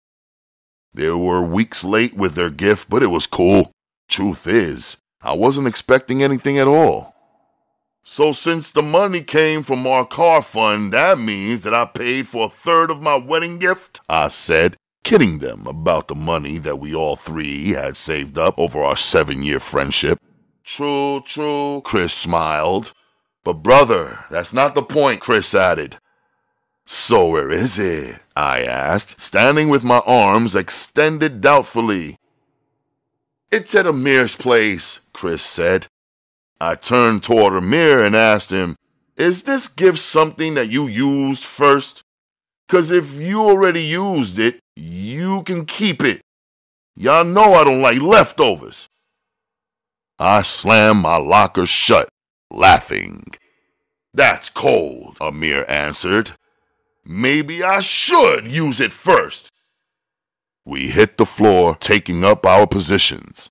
They were weeks late with their gift, but it was cool. Truth is, I wasn't expecting anything at all. So since the money came from our car fund, that means that I paid for a third of my wedding gift, I said, kidding them about the money that we all three had saved up over our seven year friendship. True, true, Chris smiled. But brother, that's not the point, Chris added. So where is it? I asked, standing with my arms extended doubtfully. It's at Amir's place, Chris said. I turned toward Amir and asked him, Is this gift something that you used first? Cause if you already used it, you can keep it. Y'all know I don't like leftovers. I slammed my locker shut, laughing. That's cold, Amir answered. Maybe I should use it first. We hit the floor, taking up our positions.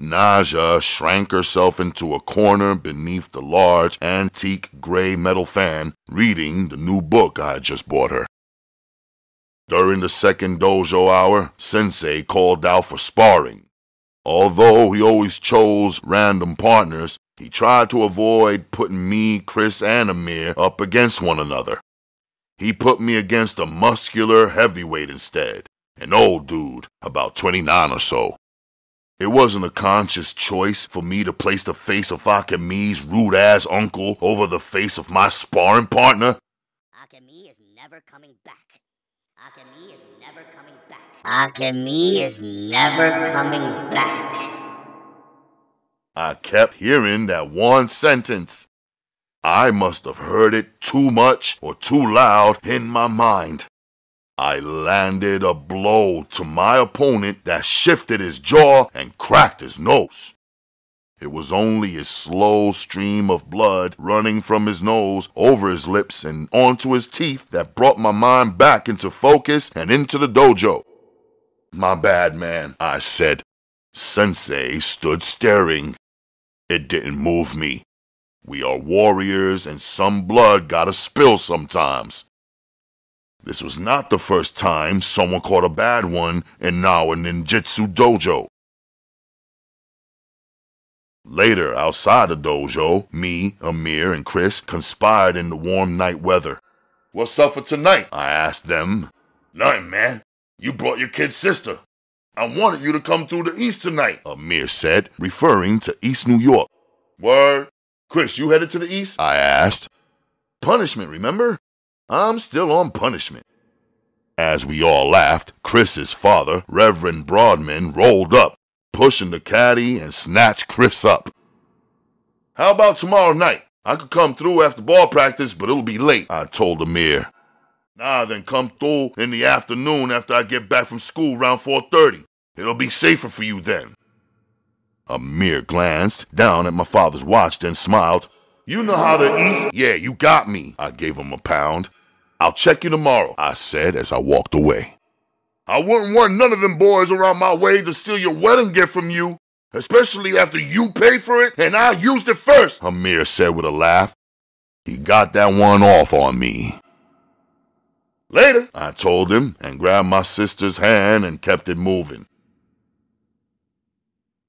Naja shrank herself into a corner beneath the large, antique gray metal fan, reading the new book I had just bought her. During the second dojo hour, Sensei called out for sparring. Although he always chose random partners, he tried to avoid putting me, Chris, and Amir up against one another. He put me against a muscular heavyweight instead, an old dude, about 29 or so. It wasn't a conscious choice for me to place the face of Akemi's rude ass uncle over the face of my sparring partner. Akemi is never coming back. Akemi is never coming back. Akemi is never coming back. I kept hearing that one sentence. I must have heard it too much or too loud in my mind. I landed a blow to my opponent that shifted his jaw and cracked his nose. It was only a slow stream of blood running from his nose over his lips and onto his teeth that brought my mind back into focus and into the dojo. My bad, man, I said. Sensei stood staring. It didn't move me. We are warriors, and some blood gotta spill sometimes. This was not the first time someone caught a bad one in Nawa Ninjutsu Dojo. Later, outside the dojo, me, Amir, and Chris conspired in the warm night weather. What's up for tonight? I asked them. Nothing, man. You brought your kid's sister. I wanted you to come through the east tonight, Amir said, referring to East New York. Word? Chris, you headed to the east? I asked. Punishment, remember? I'm still on punishment. As we all laughed, Chris's father, Reverend Broadman, rolled up, pushing the caddy and snatched Chris up. How about tomorrow night? I could come through after ball practice, but it'll be late, I told Amir. Nah, then come through in the afternoon after I get back from school around 4.30. It'll be safer for you then. Amir glanced down at my father's watch, then smiled. You know how to eat? Yeah, you got me. I gave him a pound. I'll check you tomorrow, I said as I walked away. I wouldn't want none of them boys around my way to steal your wedding gift from you, especially after you paid for it and I used it first, Amir said with a laugh. He got that one off on me. Later, I told him and grabbed my sister's hand and kept it moving.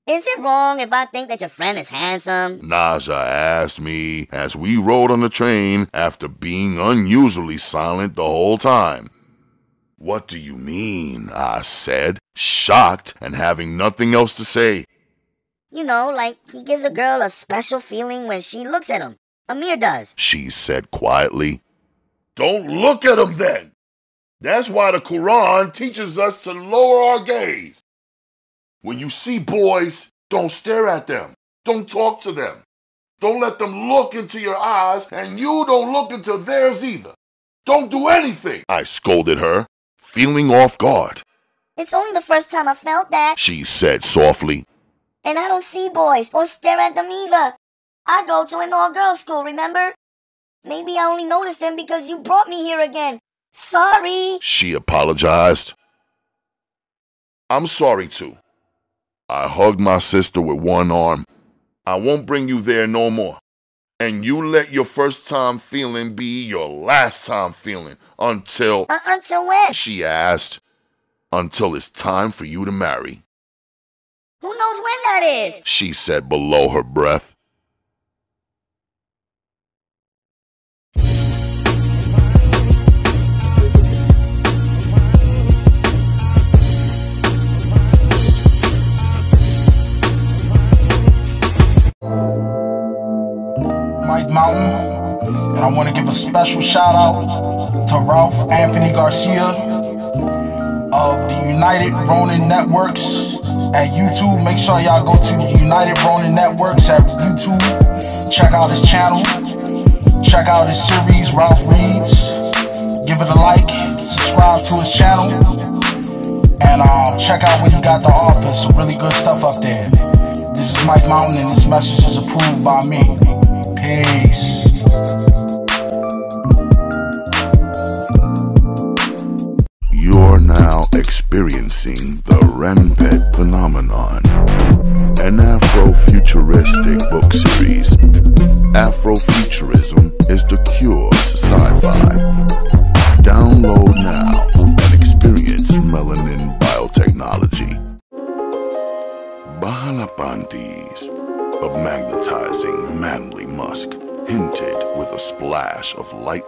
Is it wrong if I think that your friend is handsome? Naja asked me as we rode on the train after being unusually silent the whole time. What do you mean? I said, shocked and having nothing else to say. You know, like he gives a girl a special feeling when she looks at him. Amir does. She said quietly. Don't look at him then. That's why the Quran teaches us to lower our gaze. When you see boys, don't stare at them. Don't talk to them. Don't let them look into your eyes, and you don't look into theirs either. Don't do anything, I scolded her, feeling off guard. It's only the first time I felt that, she said softly. And I don't see boys or stare at them either. I go to an all girls school, remember? Maybe I only noticed them because you brought me here again. Sorry, she apologized. I'm sorry too. I hugged my sister with one arm. I won't bring you there no more. And you let your first time feeling be your last time feeling until. Uh, until when? She asked. Until it's time for you to marry. Who knows when that is? She said below her breath. Mike Mountain, and I want to give a special shout out to Ralph Anthony Garcia of the United Ronin Networks at YouTube. Make sure y'all go to United Ronin Networks at YouTube. Check out his channel. Check out his series, Ralph Reads. Give it a like. Subscribe to his channel. And um, check out where you got the office. Some really good stuff up there. This is Mike Mountain, and this message is approved by me. You're now experiencing the Renpet phenomenon, an Afrofuturistic book series. Afrofuturism is the cure to sci-fi. Download now and experience melanin biotechnology. Bahala Panties, a magnetizing manly musk, hinted with a splash of light